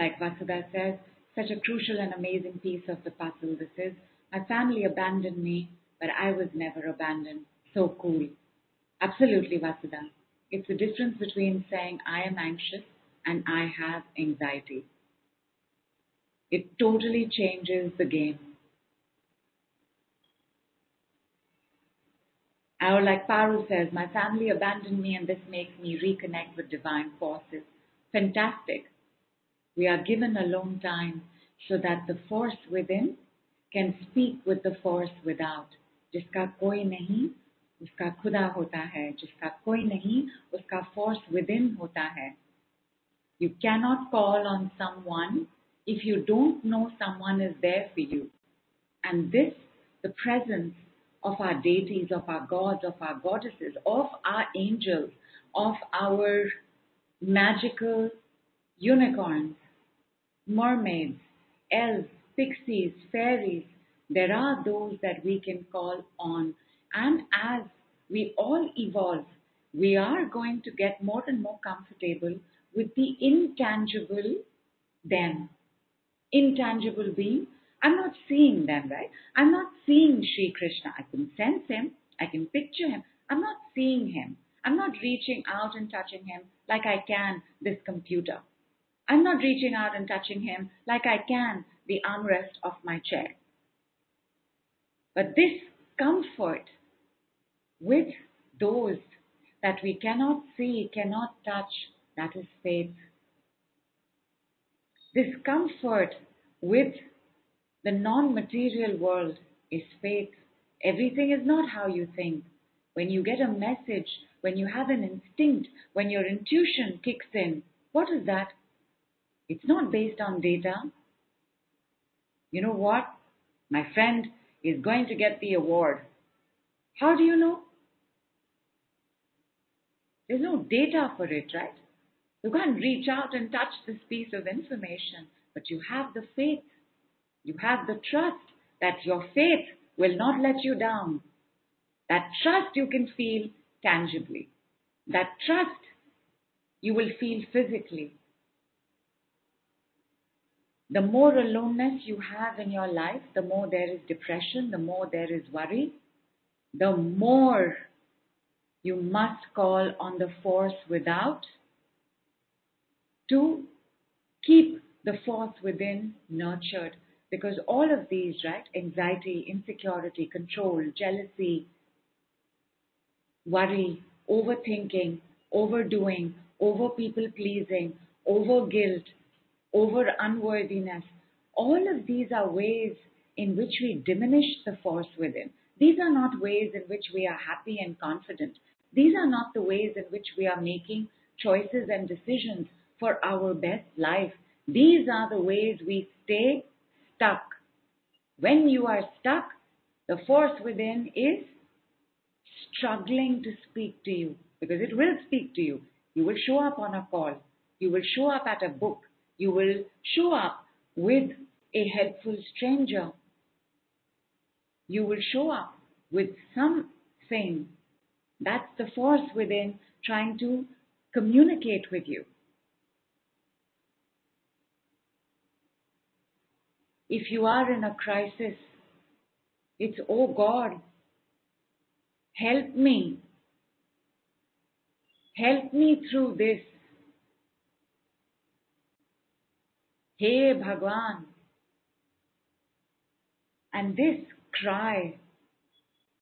Like Vasudha says, such a crucial and amazing piece of the puzzle this is. My family abandoned me, but I was never abandoned. So cool. Absolutely, Vasudha. It's the difference between saying I am anxious and I have anxiety. It totally changes the game. Or like Paru says, my family abandoned me and this makes me reconnect with divine forces. Fantastic. We are given alone time so that the force within can speak with the force without. जिसका कोई नहीं उसका खुदा होता है जिसका कोई नहीं उसका force within होता है You cannot call on someone if you don't know someone is there for you. And this, the presence of our deities, of our gods, of our goddesses, of our angels, of our magical unicorns, mermaids, elves, pixies, fairies. There are those that we can call on. And as we all evolve, we are going to get more and more comfortable with the intangible them. Intangible being. I'm not seeing them, right? I'm not seeing Sri Krishna. I can sense him. I can picture him. I'm not seeing him. I'm not reaching out and touching him like I can this computer. I'm not reaching out and touching him like I can the armrest of my chair. But this comfort with those that we cannot see, cannot touch, that is faith. This comfort with the non material world is faith. Everything is not how you think. when you get a message, when you have an instinct, when your intuition kicks in, what is that? It's not based on data. You know what? My friend is going to get the award. How do you know? There's no data for it, right? You can't reach out and touch this piece of information, but you have the faith. You have the trust that your faith will not let you down. That trust you can feel tangibly. That trust you will feel physically. The more aloneness you have in your life, the more there is depression, the more there is worry, the more you must call on the force without to keep the force within nurtured. Because all of these, right, anxiety, insecurity, control, jealousy, worry, overthinking, overdoing, over people pleasing, over guilt, over unworthiness, all of these are ways in which we diminish the force within. These are not ways in which we are happy and confident. These are not the ways in which we are making choices and decisions for our best life. These are the ways we stay stuck. When you are stuck, the force within is struggling to speak to you because it will speak to you. You will show up on a call. You will show up at a book. You will show up with a helpful stranger. You will show up with something that's the force within trying to communicate with you. If you are in a crisis, it's, oh God, help me. Help me through this. Hey Bhagwan. And this cry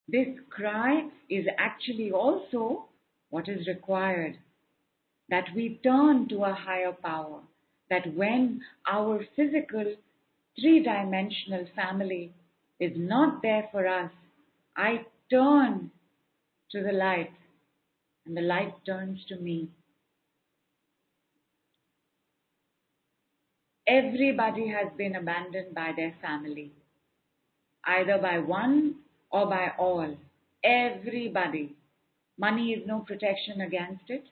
this cry is actually also what is required that we turn to a higher power. That when our physical three dimensional family is not there for us, I turn to the light and the light turns to me. Everybody has been abandoned by their family, either by one or by all, everybody. Money is no protection against it.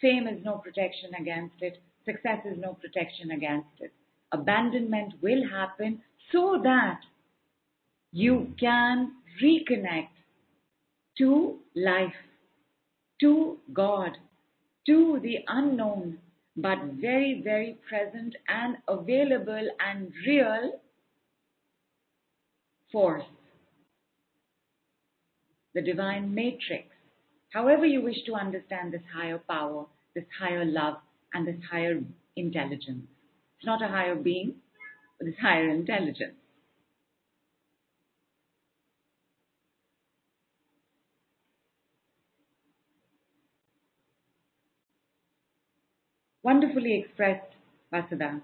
Fame is no protection against it. Success is no protection against it. Abandonment will happen so that you can reconnect to life, to God, to the unknown, but hmm. very, very present and available and real force the divine matrix. However, you wish to understand this higher power, this higher love, and this higher intelligence. It's not a higher being, but it's higher intelligence. Wonderfully expressed, Vasudha.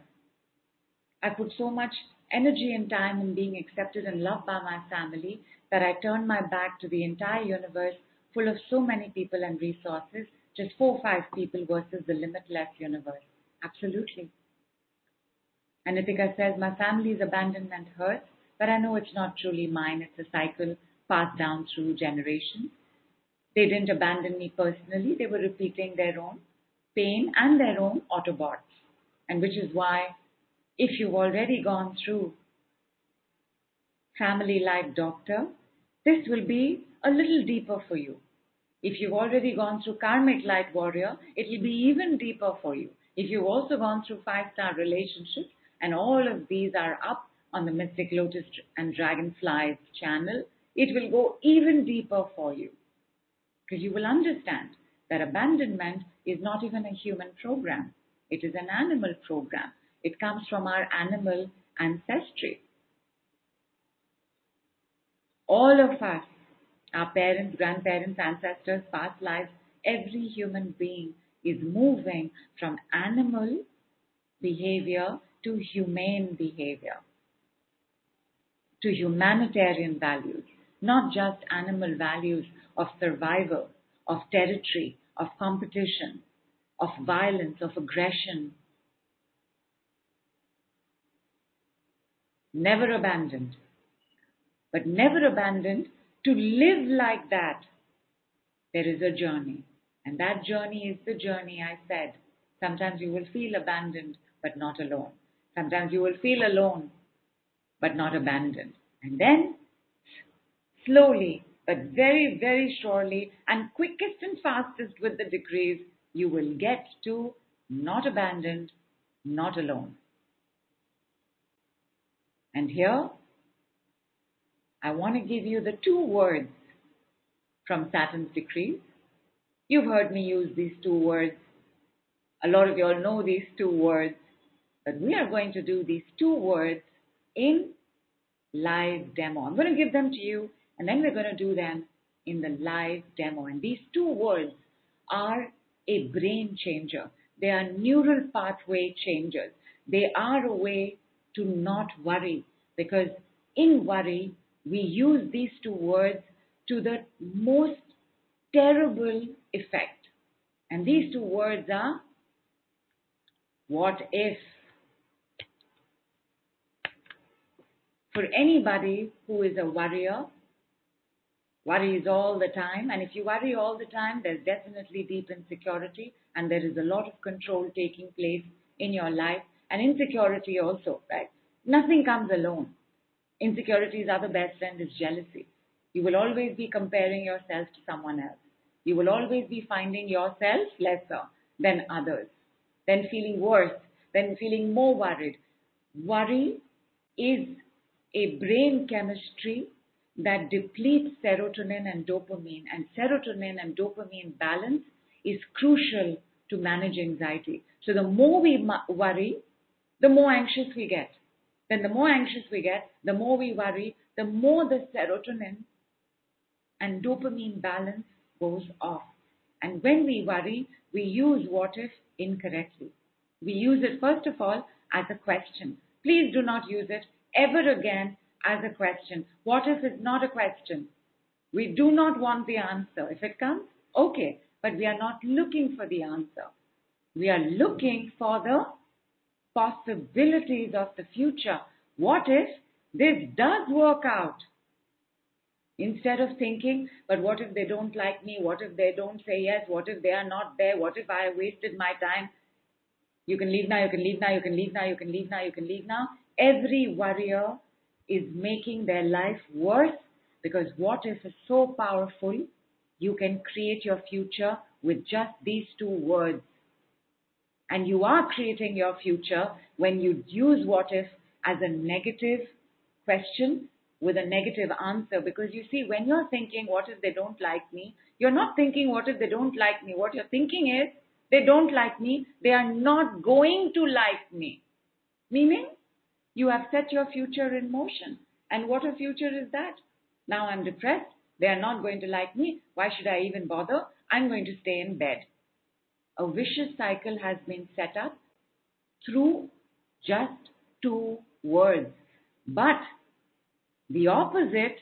I put so much energy and time in being accepted and loved by my family that I turned my back to the entire universe full of so many people and resources, just four or five people versus the limitless universe. Absolutely. And Nitika says, My family's abandonment hurts, but I know it's not truly mine. It's a cycle passed down through generations. They didn't abandon me personally, they were repeating their own pain and their own Autobots. And which is why if you've already gone through family life doctor, this will be a little deeper for you. If you've already gone through karmic light warrior, it will be even deeper for you. If you've also gone through five star relationships, and all of these are up on the Mystic Lotus and Dragonflies channel, it will go even deeper for you. Because you will understand that abandonment is not even a human program, it is an animal program. It comes from our animal ancestry. All of us, our parents, grandparents, ancestors, past lives, every human being is moving from animal behavior to humane behavior, to humanitarian values, not just animal values of survival, of territory, of competition, of mm. violence, of aggression. Never abandoned. But never abandoned to live like that. There is a journey. And that journey is the journey I said. Sometimes you will feel abandoned, but not alone. Sometimes you will feel alone, but not abandoned. And then, slowly, but very, very surely, and quickest and fastest with the decrees, you will get to not abandoned, not alone. And here, I want to give you the two words from Saturn's decrees. You've heard me use these two words. A lot of you all know these two words. But we are going to do these two words in live demo. I'm going to give them to you and then we're going to do them in the live demo. And these two words are a brain changer. They are neural pathway changers. They are a way to not worry because in worry, we use these two words to the most terrible effect. And these two words are what if? For anybody who is a worrier, worries all the time, and if you worry all the time, there's definitely deep insecurity, and there is a lot of control taking place in your life, and insecurity also, right? Nothing comes alone. Insecurity's other best friend is jealousy. You will always be comparing yourself to someone else. You will always be finding yourself lesser than others, then feeling worse, then feeling more worried. Worry is a brain chemistry that depletes serotonin and dopamine, and serotonin and dopamine balance is crucial to manage anxiety. So the more we worry, the more anxious we get. Then the more anxious we get, the more we worry, the more the serotonin and dopamine balance goes off. And when we worry, we use what if incorrectly. We use it first of all as a question. Please do not use it ever again as a question. What if it's not a question? We do not want the answer. If it comes, okay, but we are not looking for the answer. We are looking for the possibilities of the future. What if this does work out? Instead of thinking, but what if they don't like me? What if they don't say yes? What if they are not there? What if I wasted my time? You can leave now, you can leave now, you can leave now, you can leave now, you can leave now. Every warrior is making their life worse because what if is so powerful, you can create your future with just these two words. And you are creating your future when you use what if as a negative question with a negative answer. Because you see, when you're thinking, what if they don't like me? You're not thinking, what if they don't like me? What you're thinking is, they don't like me. They are not going to like me. Meaning, you have set your future in motion. And what a future is that? Now I'm depressed. They are not going to like me. Why should I even bother? I'm going to stay in bed. A vicious cycle has been set up through just two words. But the opposite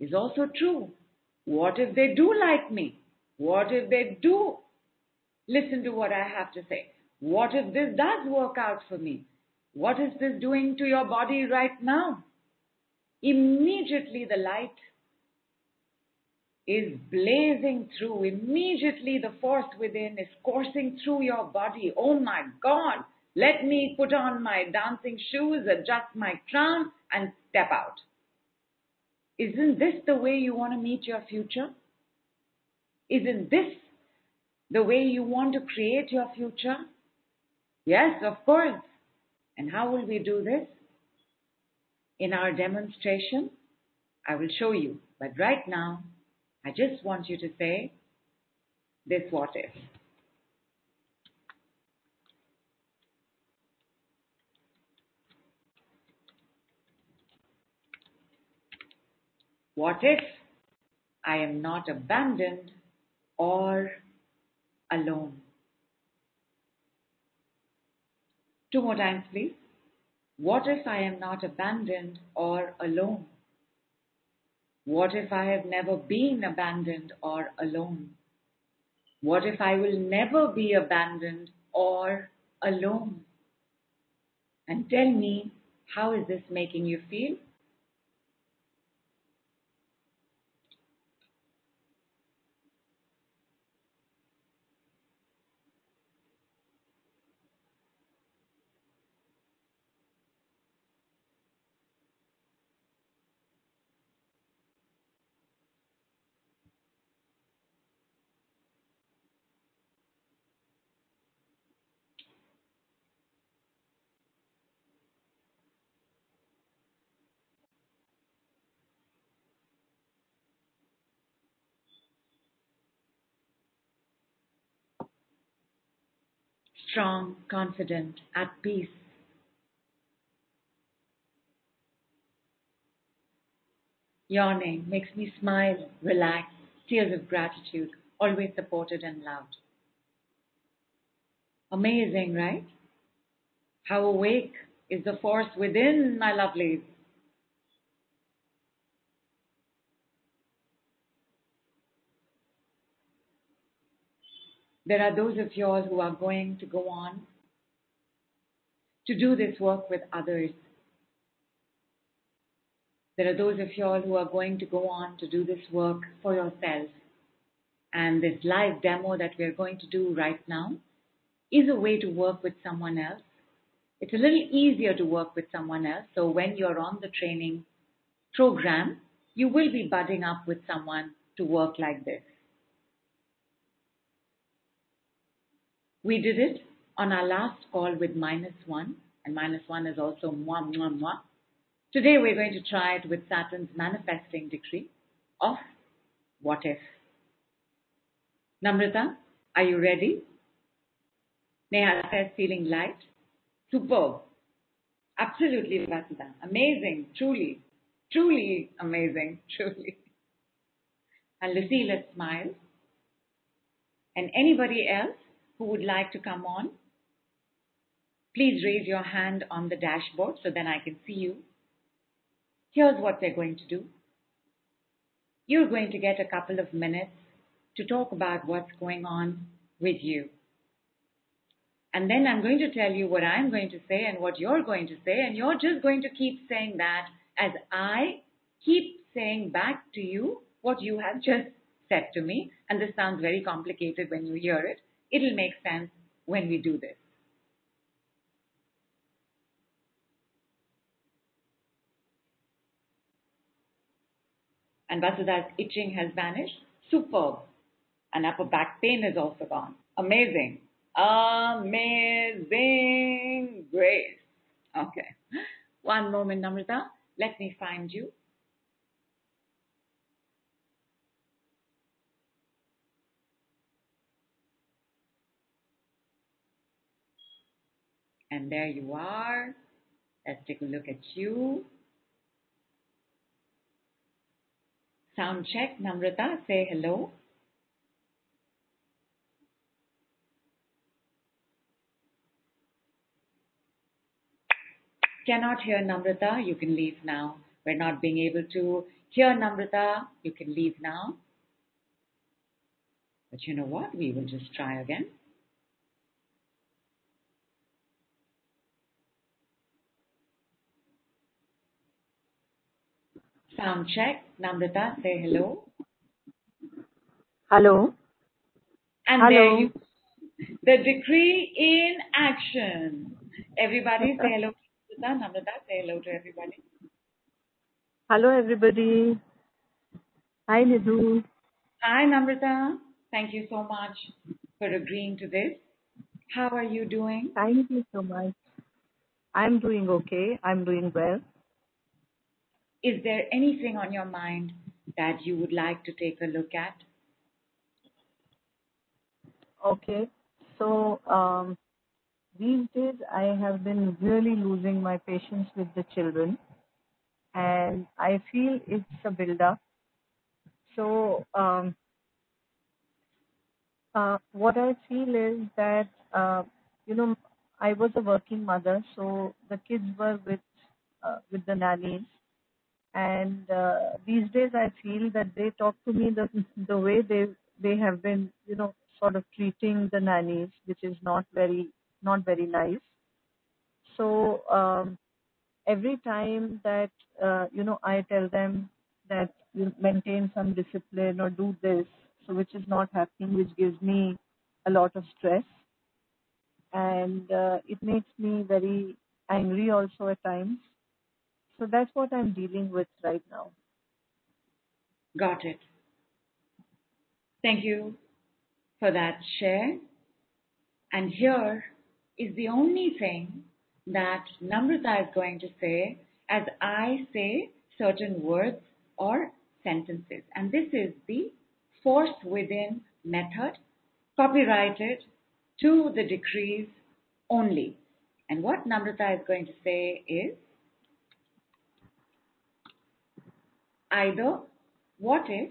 is also true. What if they do like me? What if they do listen to what I have to say? What if this does work out for me? What is this doing to your body right now? Immediately the light is blazing through. Immediately the force within is coursing through your body. Oh my God, let me put on my dancing shoes, adjust my crown, and step out. Isn't this the way you want to meet your future? Isn't this the way you want to create your future? Yes, of course. And how will we do this? In our demonstration, I will show you. But right now, I just want you to say this what if. What if I am not abandoned or alone? Two more times, please. What if I am not abandoned or alone? What if I have never been abandoned or alone? What if I will never be abandoned or alone? And tell me, how is this making you feel? Strong, confident, at peace. Name makes me smile, relax, tears of gratitude, always supported and loved. Amazing, right? How awake is the force within, my lovelies. There are those of you all who are going to go on to do this work with others. There are those of you all who are going to go on to do this work for yourself. And this live demo that we are going to do right now is a way to work with someone else. It's a little easier to work with someone else. So when you're on the training program, you will be budding up with someone to work like this. We did it on our last call with minus one, and minus one is also moi, moi, moi. Today we're going to try it with Saturn's manifesting decree of what if. Namrata, are you ready? Neha says feeling light. Superb. Absolutely, Vasudha. Amazing. Truly. Truly amazing. Truly. And Lucille smiles. And anybody else? Who would like to come on, please raise your hand on the dashboard so then I can see you. Here's what we're going to do. You're going to get a couple of minutes to talk about what's going on with you. And then I'm going to tell you what I'm going to say and what you're going to say, and you're just going to keep saying that as I keep saying back to you what you have just said to me. And this sounds very complicated when you hear it, it'll make sense when we do this. And Vasudha's itching has vanished. Superb. And upper back pain is also gone. Amazing. Amazing grace. Okay. One moment, Namrata. Let me find you. And there you are. Let's take a look at you. Sound check. Namrata, say hello. Cannot hear Namrata, you can leave now. We're not being able to hear Namrata, you can leave now. But you know what? We will just try again. Sound check. Namrata, say hello. Hello. And hello. there you the decree in action. Everybody say hello to Namrata. Namrata, say hello to everybody. Hello, everybody. Hi, Nidhu. Hi, Namrata. Thank you so much for agreeing to this. How are you doing? Thank you so much. I'm doing okay. I'm doing well. Is there anything on your mind that you would like to take a look at? Okay. So, um, these days I have been really losing my patience with the children, and I feel it's a build-up. So, um, uh, what I feel is that, uh, you know, I was a working mother, so the kids were with uh, with the nannies, and uh, these days I feel that they talk to me the the way they they have been, you know, sort of treating the nannies, which is not very not very nice. So um, every time that uh, you know I tell them that you maintain some discipline or do this, so which is not happening, which gives me a lot of stress, and uh, it makes me very angry also at times. So that's what I'm dealing with right now. Got it. Thank you for that share. And here is the only thing that Namrata is going to say as I say certain words or sentences. And this is the force within method, copyrighted to the decrees only. And what Namrata is going to say is either what if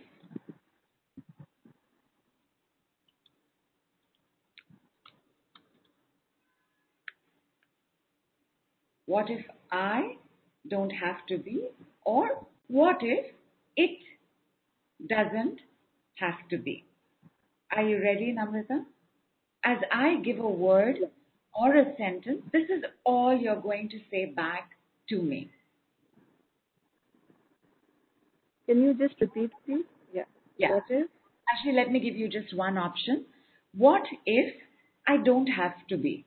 what if I don't have to be or what if it doesn't have to be. Are you ready, Namrata? As I give a word or a sentence, this is all you're going to say back to me. Can you just repeat, please? Yeah. Yeah. What is? Actually, let me give you just one option. What if I don't have to be?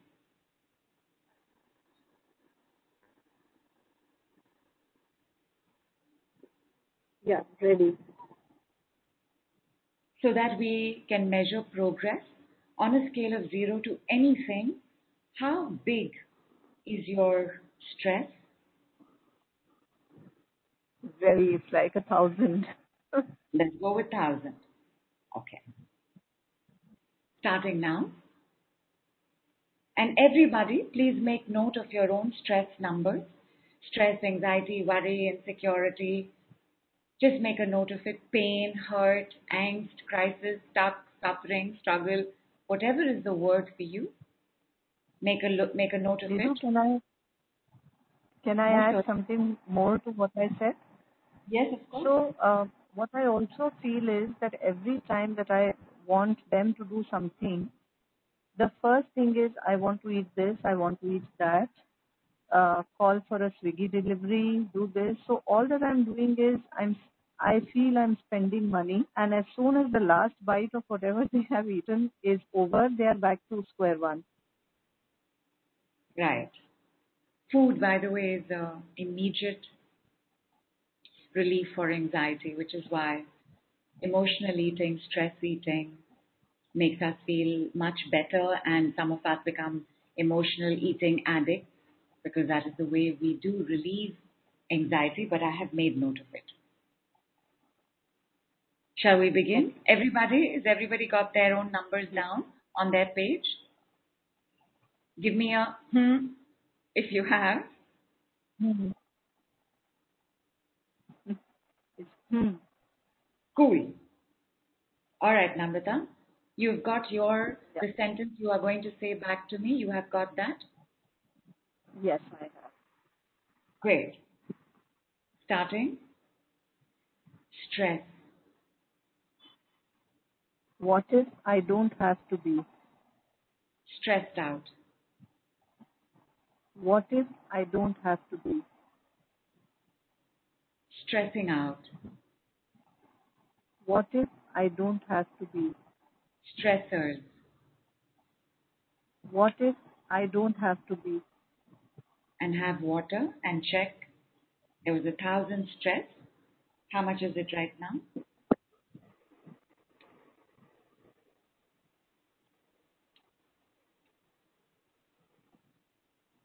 Yeah, ready. So that we can measure progress on a scale of zero to anything. How big is your stress? Very, it's like a thousand. Let's go with thousand. Okay. Starting now. And everybody, please make note of your own stress numbers. Stress, anxiety, worry, insecurity. Just make a note of it. Pain, hurt, angst, crisis, stuck, suffering, struggle, whatever is the word for you. Make a look, make a note of Nidhu, it. can I can I Yes, add sir. something more to what I said? Yes, of course. So, uh, what I also feel is that every time that I want them to do something, the first thing is I want to eat this, I want to eat that, uh, call for a Swiggy delivery, do this. So all that I'm doing is I'm I feel I'm spending money, and as soon as the last bite of whatever they have eaten is over, they are back to square one. Right. Food, by the way, is a immediate relief for anxiety, which is why emotional eating, stress eating makes us feel much better, and some of us become emotional eating addicts because that is the way we do relieve anxiety. But I have made note of it. Shall we begin? Everybody, is everybody got their own numbers down on their page? Give me a hmm if you have. Hmm. It's, hmm. Cool. All right, Namrata. You've got your Yeah. the sentence you are going to say back to me. You have got that? Yes, I have. Great. Starting. Stress. What if I don't have to be? Stressed out. What if I don't have to be? Stressing out. What if I don't have to be? Stressors. What if I don't have to be? And have water and check. There was a thousand stress. How much is it right now?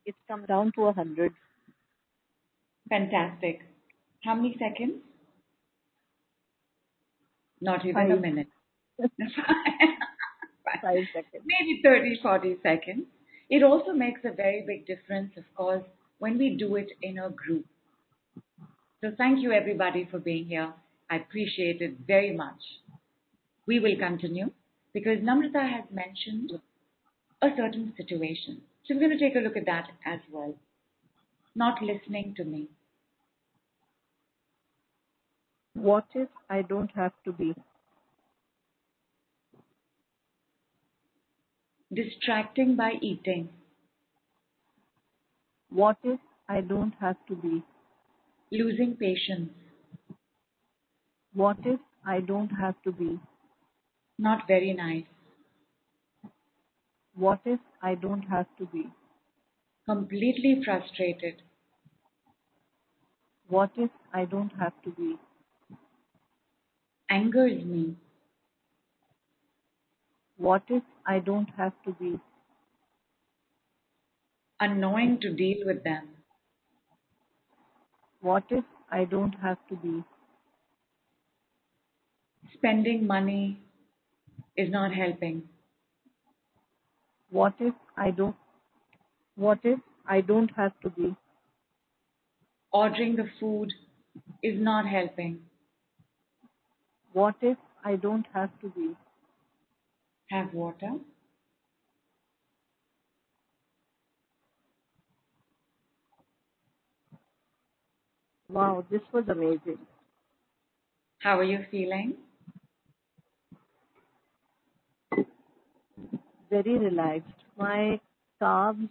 It's come down to a hundred. Fantastic. How many seconds? Not even a minute. Five seconds. maybe 30, 40 seconds. It also makes a very big difference, of course, when we do it in a group. So thank you everybody for being here. I appreciate it very much. We will continue because Namrata has mentioned a certain situation. So we're going to take a look at that as well. Not listening to me. What if I don't have to be? Distracting by eating. What if I don't have to be? Losing patience. What if I don't have to be? Not very nice. What if I don't have to be? Completely frustrated. What if I don't have to be? Angers me. What if I don't have to be? Annoying to deal with them. What if I don't have to be? Spending money is not helping. What if I don't what if I don't have to be? Ordering the food is not helping. What if I don't have to be? Have water. Wow, this was amazing. How are you feeling? Very relaxed. My calves,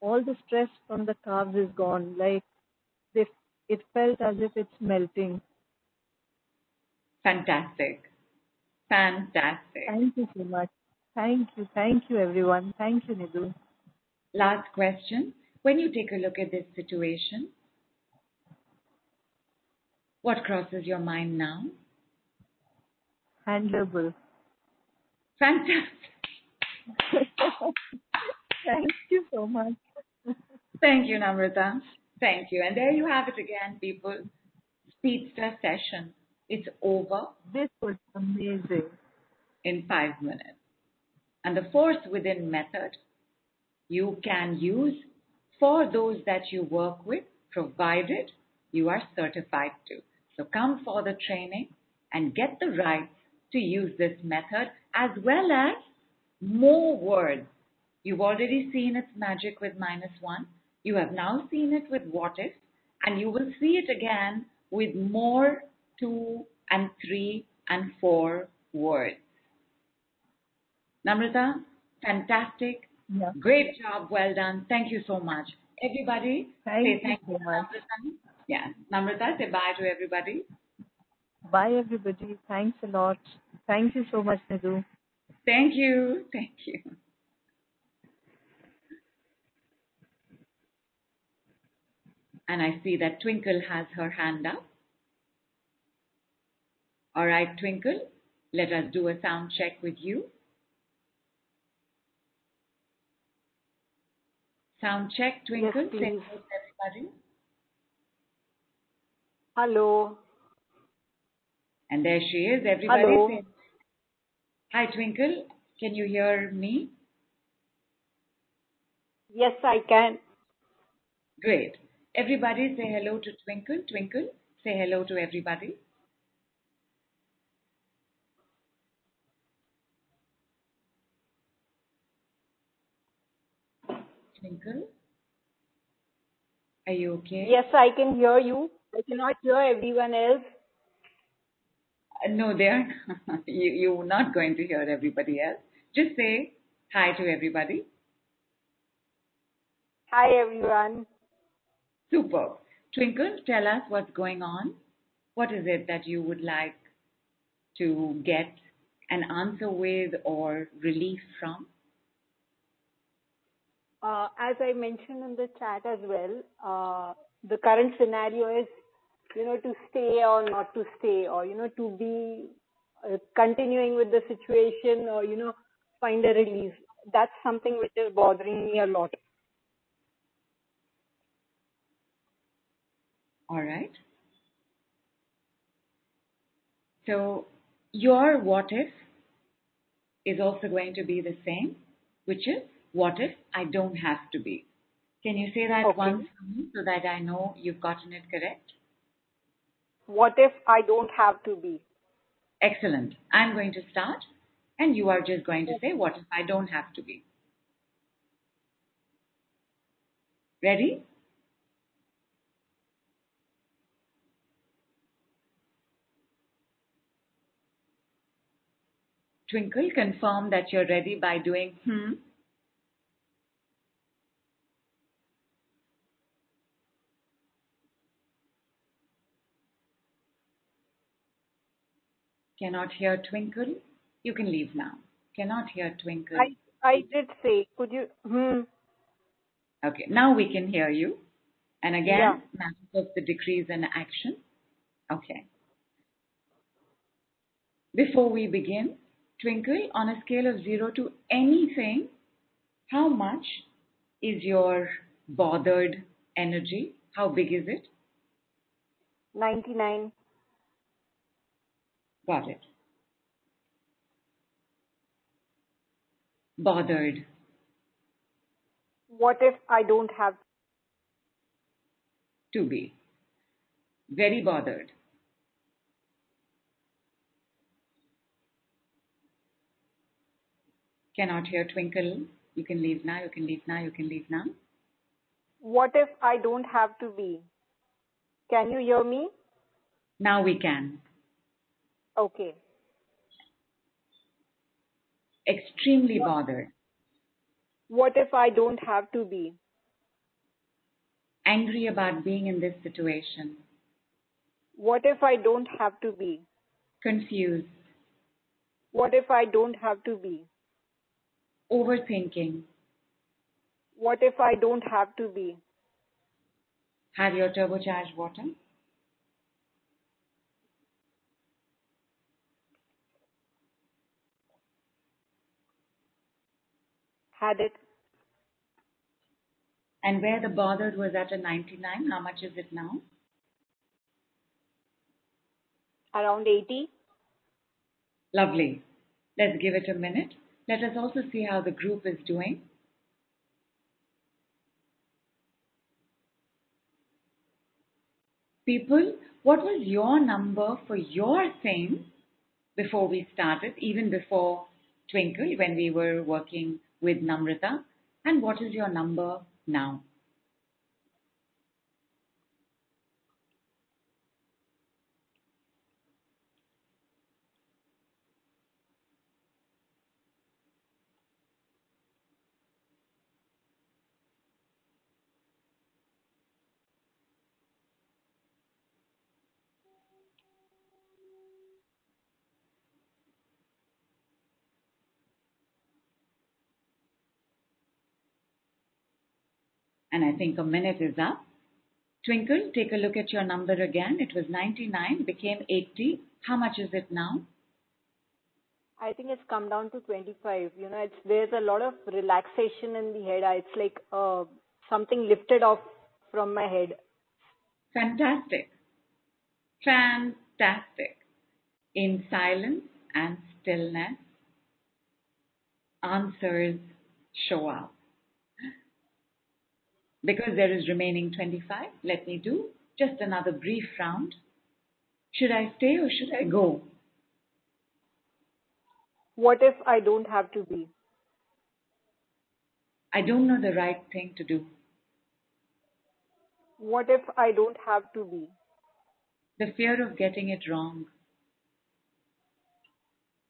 all the stress from the calves is gone. Like they, it felt as if it's melting. Fantastic. Fantastic. Thank you so much. Thank you. Thank you, everyone. Thank you, Nidhu. Last question. When you take a look at this situation, what crosses your mind now? Handleable. Fantastic. Thank you so much. Thank you, Namrata. Thank you. And there you have it again, people. Speedster session. It's over This was amazing. in five minutes. And the force within method you can use for those that you work with, provided you are certified to. So come for the training and get the rights to use this method as well as more words. You've already seen its magic with minus one. You have now seen it with what if, and you will see it again with more two and three and four words. Namrata, fantastic. Yeah. Great job. Well done. Thank you so much. Everybody, Thank say you thank so you. much. Namrata. Yeah. Namrata, say bye to everybody. Bye, everybody. Thanks a lot. Thank you so much, Nidhu. Thank you. Thank you. And I see that Twinkle has her hand up. All right, Twinkle, let us do a sound check with you. Sound check, Twinkle. Yes, hello everybody. Hello. And there she is. Everybody Hello. Hi, Twinkle. Can you hear me? Yes, I can. Great. Everybody say hello to Twinkle. Twinkle, say hello to everybody. Twinkle, are you okay? Yes, I can hear you. I cannot hear everyone else. Uh, no, they are. you, you're not going to hear everybody else. Just say hi to everybody. Hi, everyone. Super. Twinkle, tell us what's going on. What is it that you would like to get an answer with or relief from? Uh, as I mentioned in the chat as well, uh, the current scenario is, you know, to stay or not to stay, or you know, to be uh, continuing with the situation, or you know, find a relief. That's something which is bothering me a lot. All right. So your what if is also going to be the same, which is what if I don't have to be? Can you say that okay. once so that I know you've gotten it correct? What if I don't have to be? Excellent. I'm going to start, and you are just going to say, What if I don't have to be? Ready? Twinkle, confirm that you're ready by doing hmm. Cannot hear Twinkle? You can leave now. Cannot hear Twinkle. I, I did say, could you, hmm. Okay, now we can hear you. And again, Yeah. manifest the decrees in action. Okay. Before we begin, Twinkle, on a scale of 0 to anything, how much is your bothered energy? How big is it? 99. Got it. Bothered. What if I don't have, To be. Very bothered. Cannot hear Twinkle. You can leave now, you can leave now, you can leave now. what if I don't have to be? Can you hear me? Now we can. Okay. Extremely bothered. What if I don't have to be? Angry about being in this situation. What if I don't have to be? Confused. What if I don't have to be? Overthinking. What if I don't have to be? Have your turbocharged water. Had it. And where the bothered was at a 99, how much is it now? Around 80. Lovely. Let's give it a minute. Let us also see how the group is doing. People, what was your number for your thing before we started, even before Twinkle, when we were working with Namrata? And what is your number now? And I think a minute is up. Twinkle, take a look at your number again. It was 99, became 80. How much is it now? I think it's come down to 25. You know, it's there's a lot of relaxation in the head. It's like uh, something lifted off from my head. Fantastic. Fantastic. In silence and stillness, answers show up. Because there is remaining 25, let me do just another brief round. Should I stay or should I go? What if I don't have to be? I don't know the right thing to do. What if I don't have to be? The fear of getting it wrong.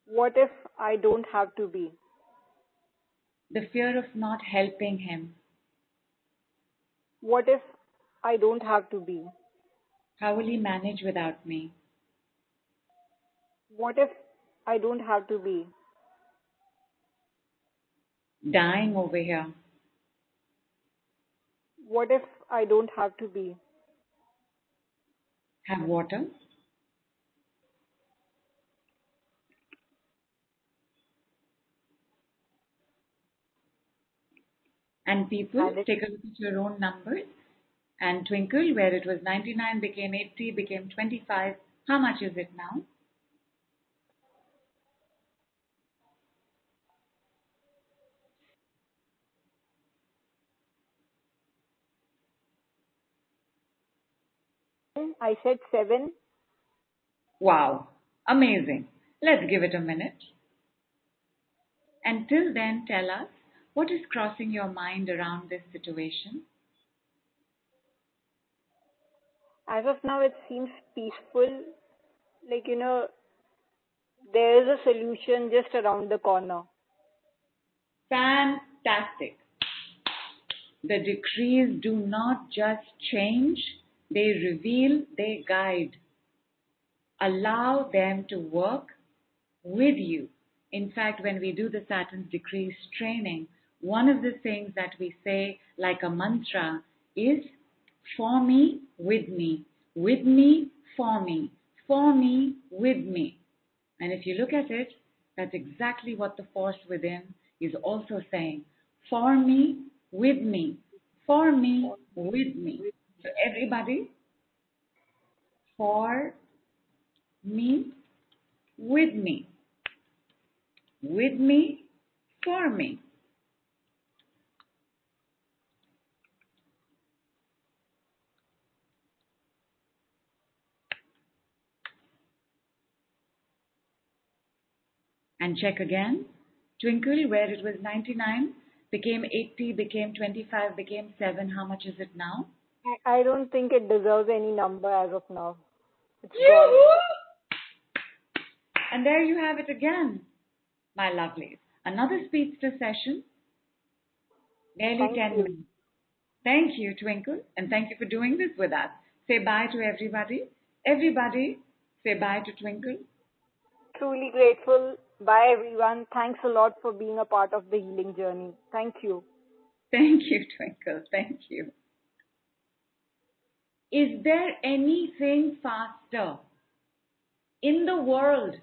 What if I don't have to be? The fear of not helping him. What if I don't have to be? How will he manage without me? What if I don't have to be? Dying over here. What if I don't have to be? Have water. And people, take a look at your own numbers. And Twinkle, where it was 99, became 80, became 25. How much is it now? I said seven. Wow, amazing. Let's give it a minute. And till then, tell us what is crossing your mind around this situation? As of now, it seems peaceful. Like, you know, there is a solution just around the corner. Fantastic. The decrees do not just change, they reveal, they guide. Allow them to work with you. In fact, when we do the Saturn's decrees training, one of the things that we say like a mantra is for me, with me, with me, for me, for me, with me. And if you look at it, that's exactly what the force within is also saying. For me, with me, for me, with me. So everybody, for me, with me, with me, for me. And check again. Twinkle, where it was 99, became 80, became 25, became 7. How much is it now? I, don't think it deserves any number as of now. It's gone. Yoo-hoo! And there you have it again, my lovelies. Another speedster session, nearly Thank 10 you. minutes. Thank you, Twinkle, and thank you for doing this with us. Say bye to everybody. Everybody, say bye to Twinkle. Truly grateful. Bye, everyone. Thanks a lot for being a part of the healing journey. Thank you. Thank you, Twinkle. Thank you. Is there anything faster in the world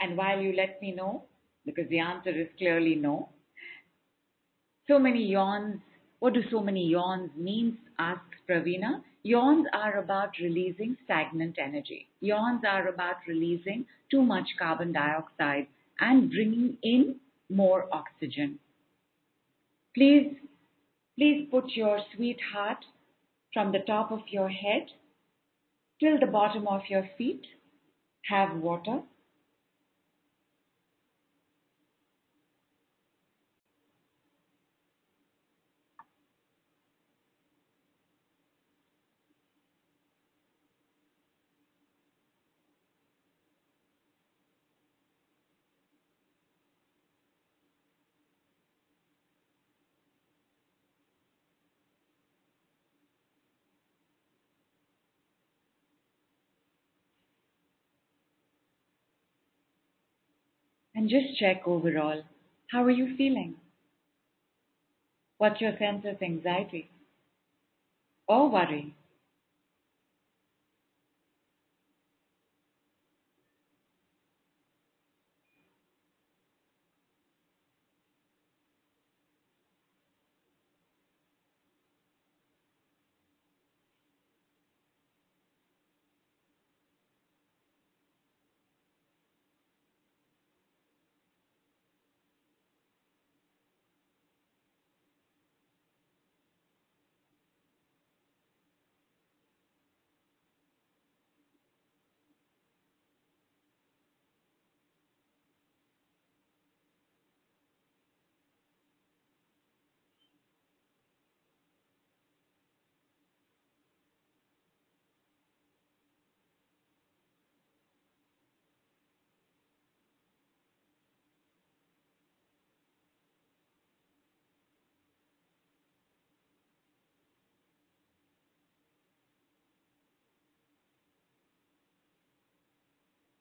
And while you let me know, because the answer is clearly no, so many yawns. What do so many yawns mean? asks Pravina. Yawns are about releasing stagnant energy. Yawns are about releasing too much carbon dioxide and bringing in more oxygen. Please, please put your sweet heart from the top of your head till the bottom of your feet. Have water. And just check overall. How are you feeling? What's your sense of anxiety or worry?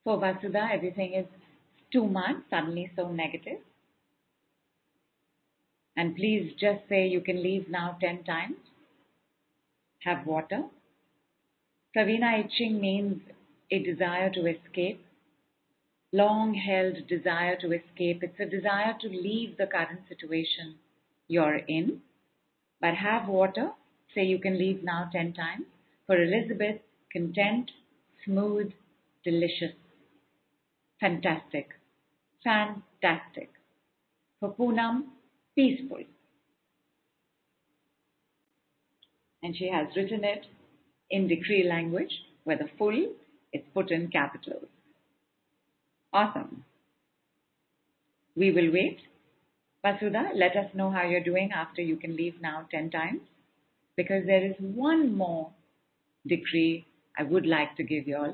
For Vasudha, everything is too much, suddenly so negative. And please just say you can leave now 10 times. Have water. Pravina itching means a desire to escape, long held desire to escape. It's a desire to leave the current situation you're in. But have water. Say you can leave now 10 times. For Elizabeth, content, smooth, delicious. Fantastic. Fantastic. For Poonam, peaceful. And she has written it in decree language. where the full is put in capitals. Awesome. We will wait. Vasudha, let us know how you're doing after you can leave now 10 times because there is one more decree I would like to give you all.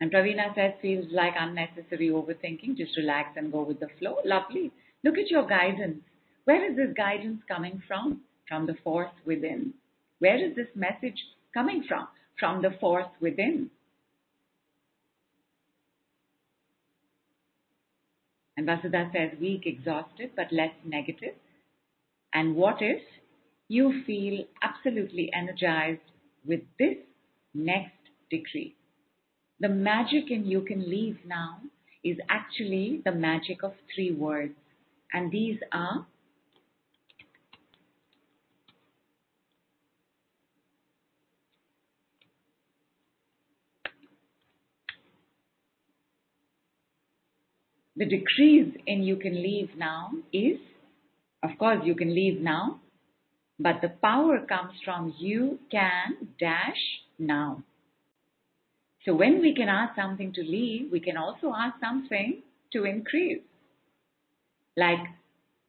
And Pravina says, feels like unnecessary overthinking. Just relax and go with the flow. Lovely. Look at your guidance. Where is this guidance coming from? From the force within. Where is this message coming from? From the force within. And Vasudha says, weak, exhausted, but less negative. And what if you feel absolutely energized with this next decree? The magic in You Can Leave Now is actually the magic of three words. And these are the decrees in you can leave now is, of course, you can leave now, but the power comes from you can dash now. So when we can ask something to leave, we can also ask something to increase. Like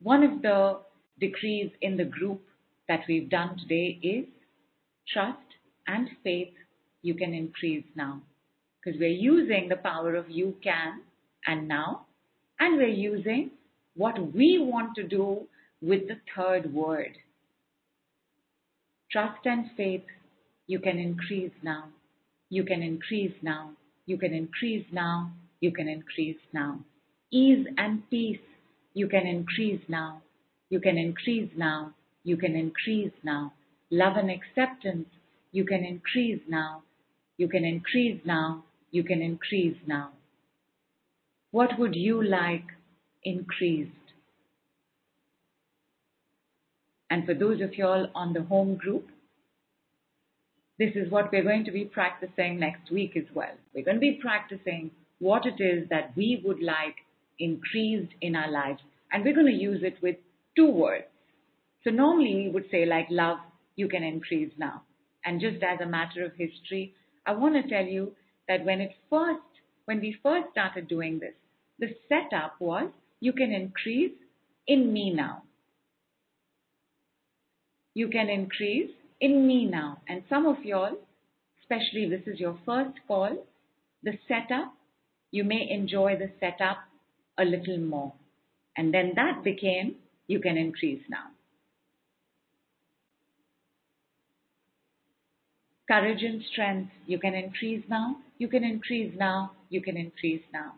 one of the decrees in the group that we've done today is trust and faith you can increase now. Because we're using the power of you can and now, and we're using what we want to do with the third word. Trust and faith you can increase now. You can increase now. You can increase now. You can increase now. Ease and peace. You can increase now. You can increase now. You can increase now. Love and acceptance. You can increase now. You can increase now. You can increase now. What would you like increased? And for those of you all on the home group, this is what we're going to be practicing next week as well. We're going to be practicing what it is that we would like increased in our lives. And we're going to use it with two words. So normally we would say like love, you can increase now. And just as a matter of history, I want to tell you that when it first, when we first started doing this, the setup was you can increase in me now. You can increase in me now. And some of y'all, especially if this is your first call, the setup, you may enjoy the setup a little more. And then that became, you can increase now. Courage and strength, you can increase now, you can increase now, you can increase now.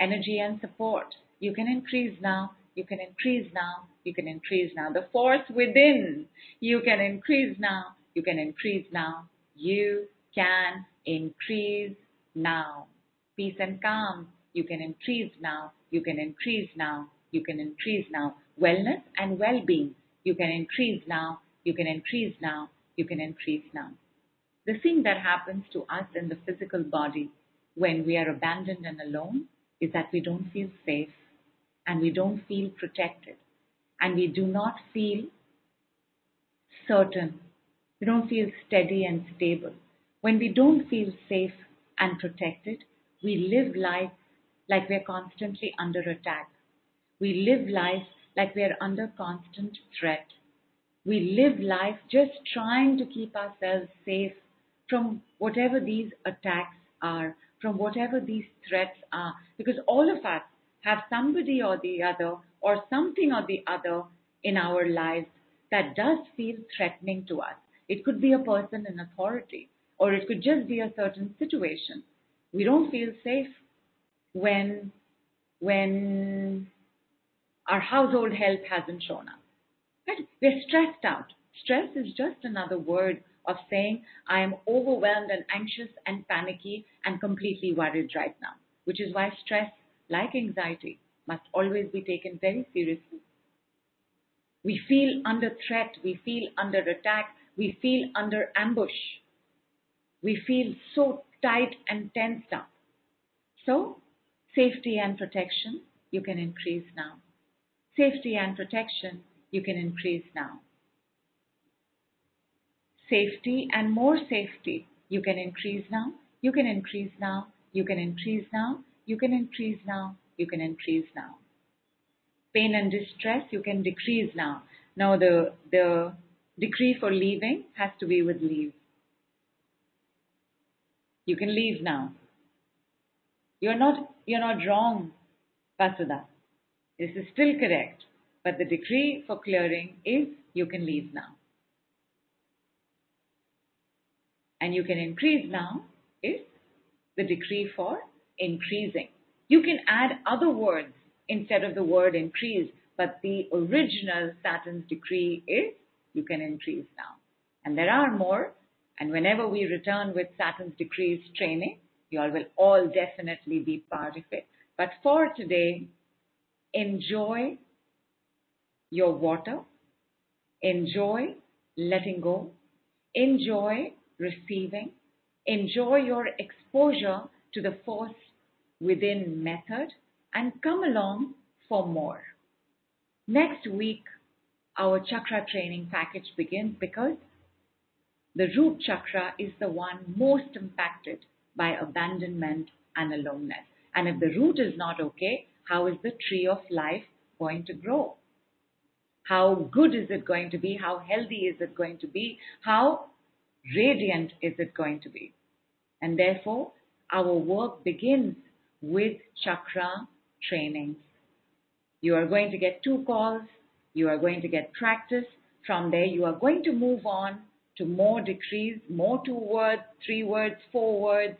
Energy and support, you can increase now, you can increase now, you can increase now. The force within, you can increase now, you can increase now, you can increase now. Peace and calm, you can increase now, you can increase now, you can increase now. Wellness and well-being, you can increase now, you can increase now, you can increase now. The thing that happens to us in the physical body when we are abandoned and alone is that we don't feel safe and we don't feel protected and we do not feel certain. We don't feel steady and stable. When we don't feel safe and protected, we live life like we're constantly under attack. We live life like we're under constant threat. We live life just trying to keep ourselves safe from whatever these attacks are, from whatever these threats are, because all of us have somebody or the other or something or the other in our lives that does feel threatening to us. It could be a person in authority or it could just be a certain situation. We don't feel safe when when our household health hasn't shown up. Right? We're stressed out. Stress is just another word of saying I am overwhelmed and anxious and panicky and completely worried right now, which is why stress like anxiety, must always be taken very seriously. We feel under threat, we feel under attack, we feel under ambush. We feel so tight and tensed up. So, safety and protection, you can increase now. Safety and protection, you can increase now. safety and more safety. You can increase now, you can increase now, you can increase now, you can increase now, you can increase now. Pain and distress, you can decrease now. Now the, the decree for leaving has to be with leave. You can leave now. You're not, you're not wrong, Vasudha. This is still correct. But the decree for clearing is you can leave now. And you can increase now is the decree for increasing. You can add other words instead of the word increase, but the original Saturn's decree is you can increase now. And there are more, and whenever we return with Saturn's decrees training, you all will all definitely be part of it. But for today, enjoy your water, enjoy letting go, enjoy receiving, enjoy your exposure to the force within method, and come along for more. Next week, our chakra training package begins because the root chakra is the one most impacted by abandonment and aloneness. And if the root is not okay, how is the tree of life going to grow? How good is it going to be? How healthy is it going to be? How radiant is it going to be? And therefore, our work begins with chakra training. You are going to get two calls. You are going to get practice. From there, you are going to move on to more decrees, more two words, three words, four words,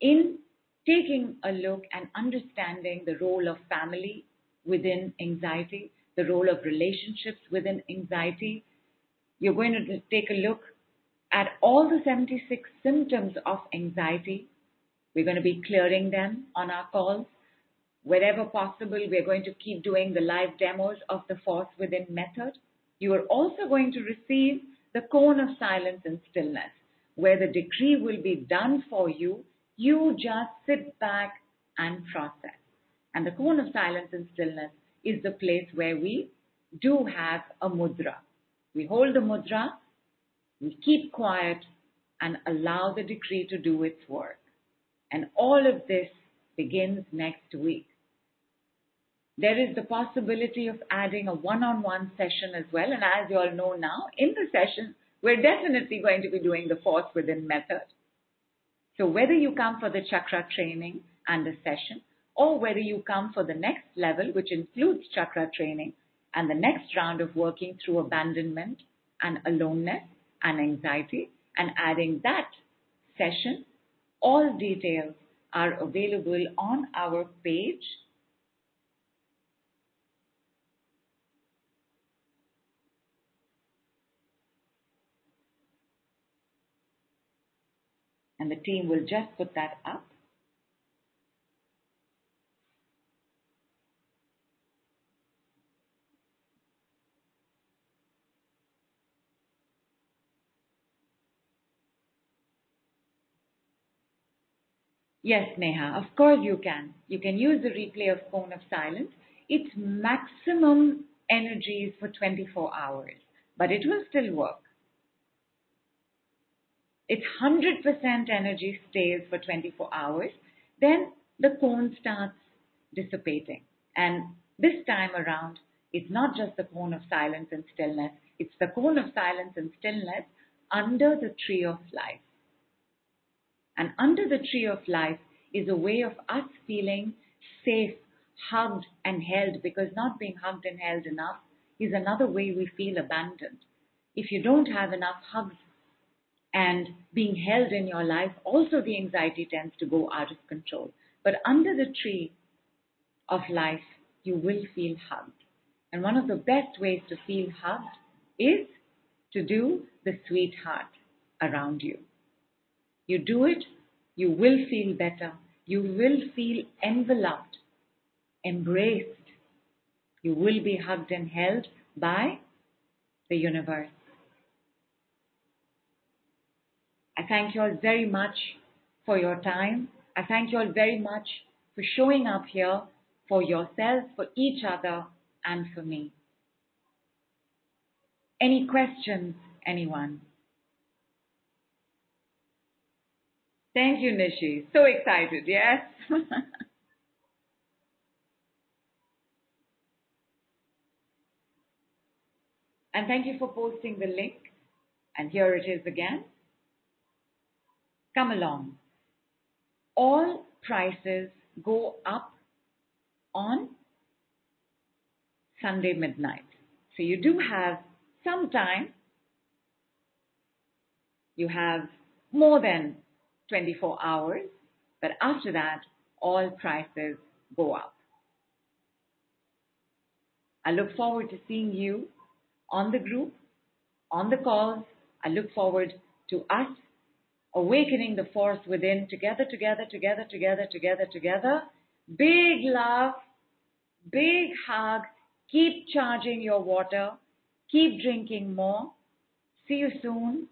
in taking a look and understanding the role of family within anxiety, the role of relationships within anxiety. You're going to take a look at all the 76 symptoms of anxiety. We're going to be clearing them on our calls. Wherever possible, we're going to keep doing the live demos of the Force Within method. You are also going to receive the cone of silence and stillness, where the decree will be done for you. You just sit back and process. And the cone of silence and stillness is the place where we do have a mudra. We hold the mudra, we keep quiet, and allow the decree to do its work. And all of this begins next week. There is the possibility of adding a one on one session as well. And as you all know now, in the session, we're definitely going to be doing the force within method. So whether you come for the chakra training and the session, or whether you come for the next level, which includes chakra training and the next round of working through abandonment and aloneness and anxiety and adding that session, all details are available on our page and the team will just put that up. Yes, Neha, of course you can. You can use the replay of Cone of Silence. Its maximum energy is for 24 hours, but it will still work its 100% energy stays for 24 hours, then the cone starts dissipating. And this time around, it's not just the cone of silence and stillness, it's the cone of silence and stillness under the tree of life. And under the tree of life is a way of us feeling safe, hugged, and held because not being hugged and held enough is another way we feel abandoned. If you don't have enough hugs and being held in your life, also the anxiety tends to go out of control. But under the tree of life, you will feel hugged. And one of the best ways to feel hugged is to do the sweetheart around you. You do it, you will feel better. You will feel enveloped, embraced. You will be hugged and held by the universe. I thank you all very much for your time. I thank you all very much for showing up here for yourselves, for each other, and for me. Any questions, anyone? Thank you, Nishi. So excited, yes? and thank you for posting the link. And here it is again. Come along. All prices go up on Sunday midnight. So you do have some time. You have more than 24 hours, but after that, all prices go up. I look forward to seeing you on the group, on the calls. I look forward to us awakening the force within together, together, together, together, together, together. Big love, big hug. Keep charging your water. Keep drinking more. See you soon.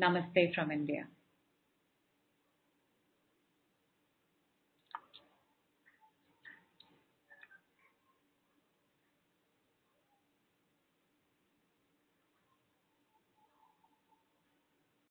Namaste from India.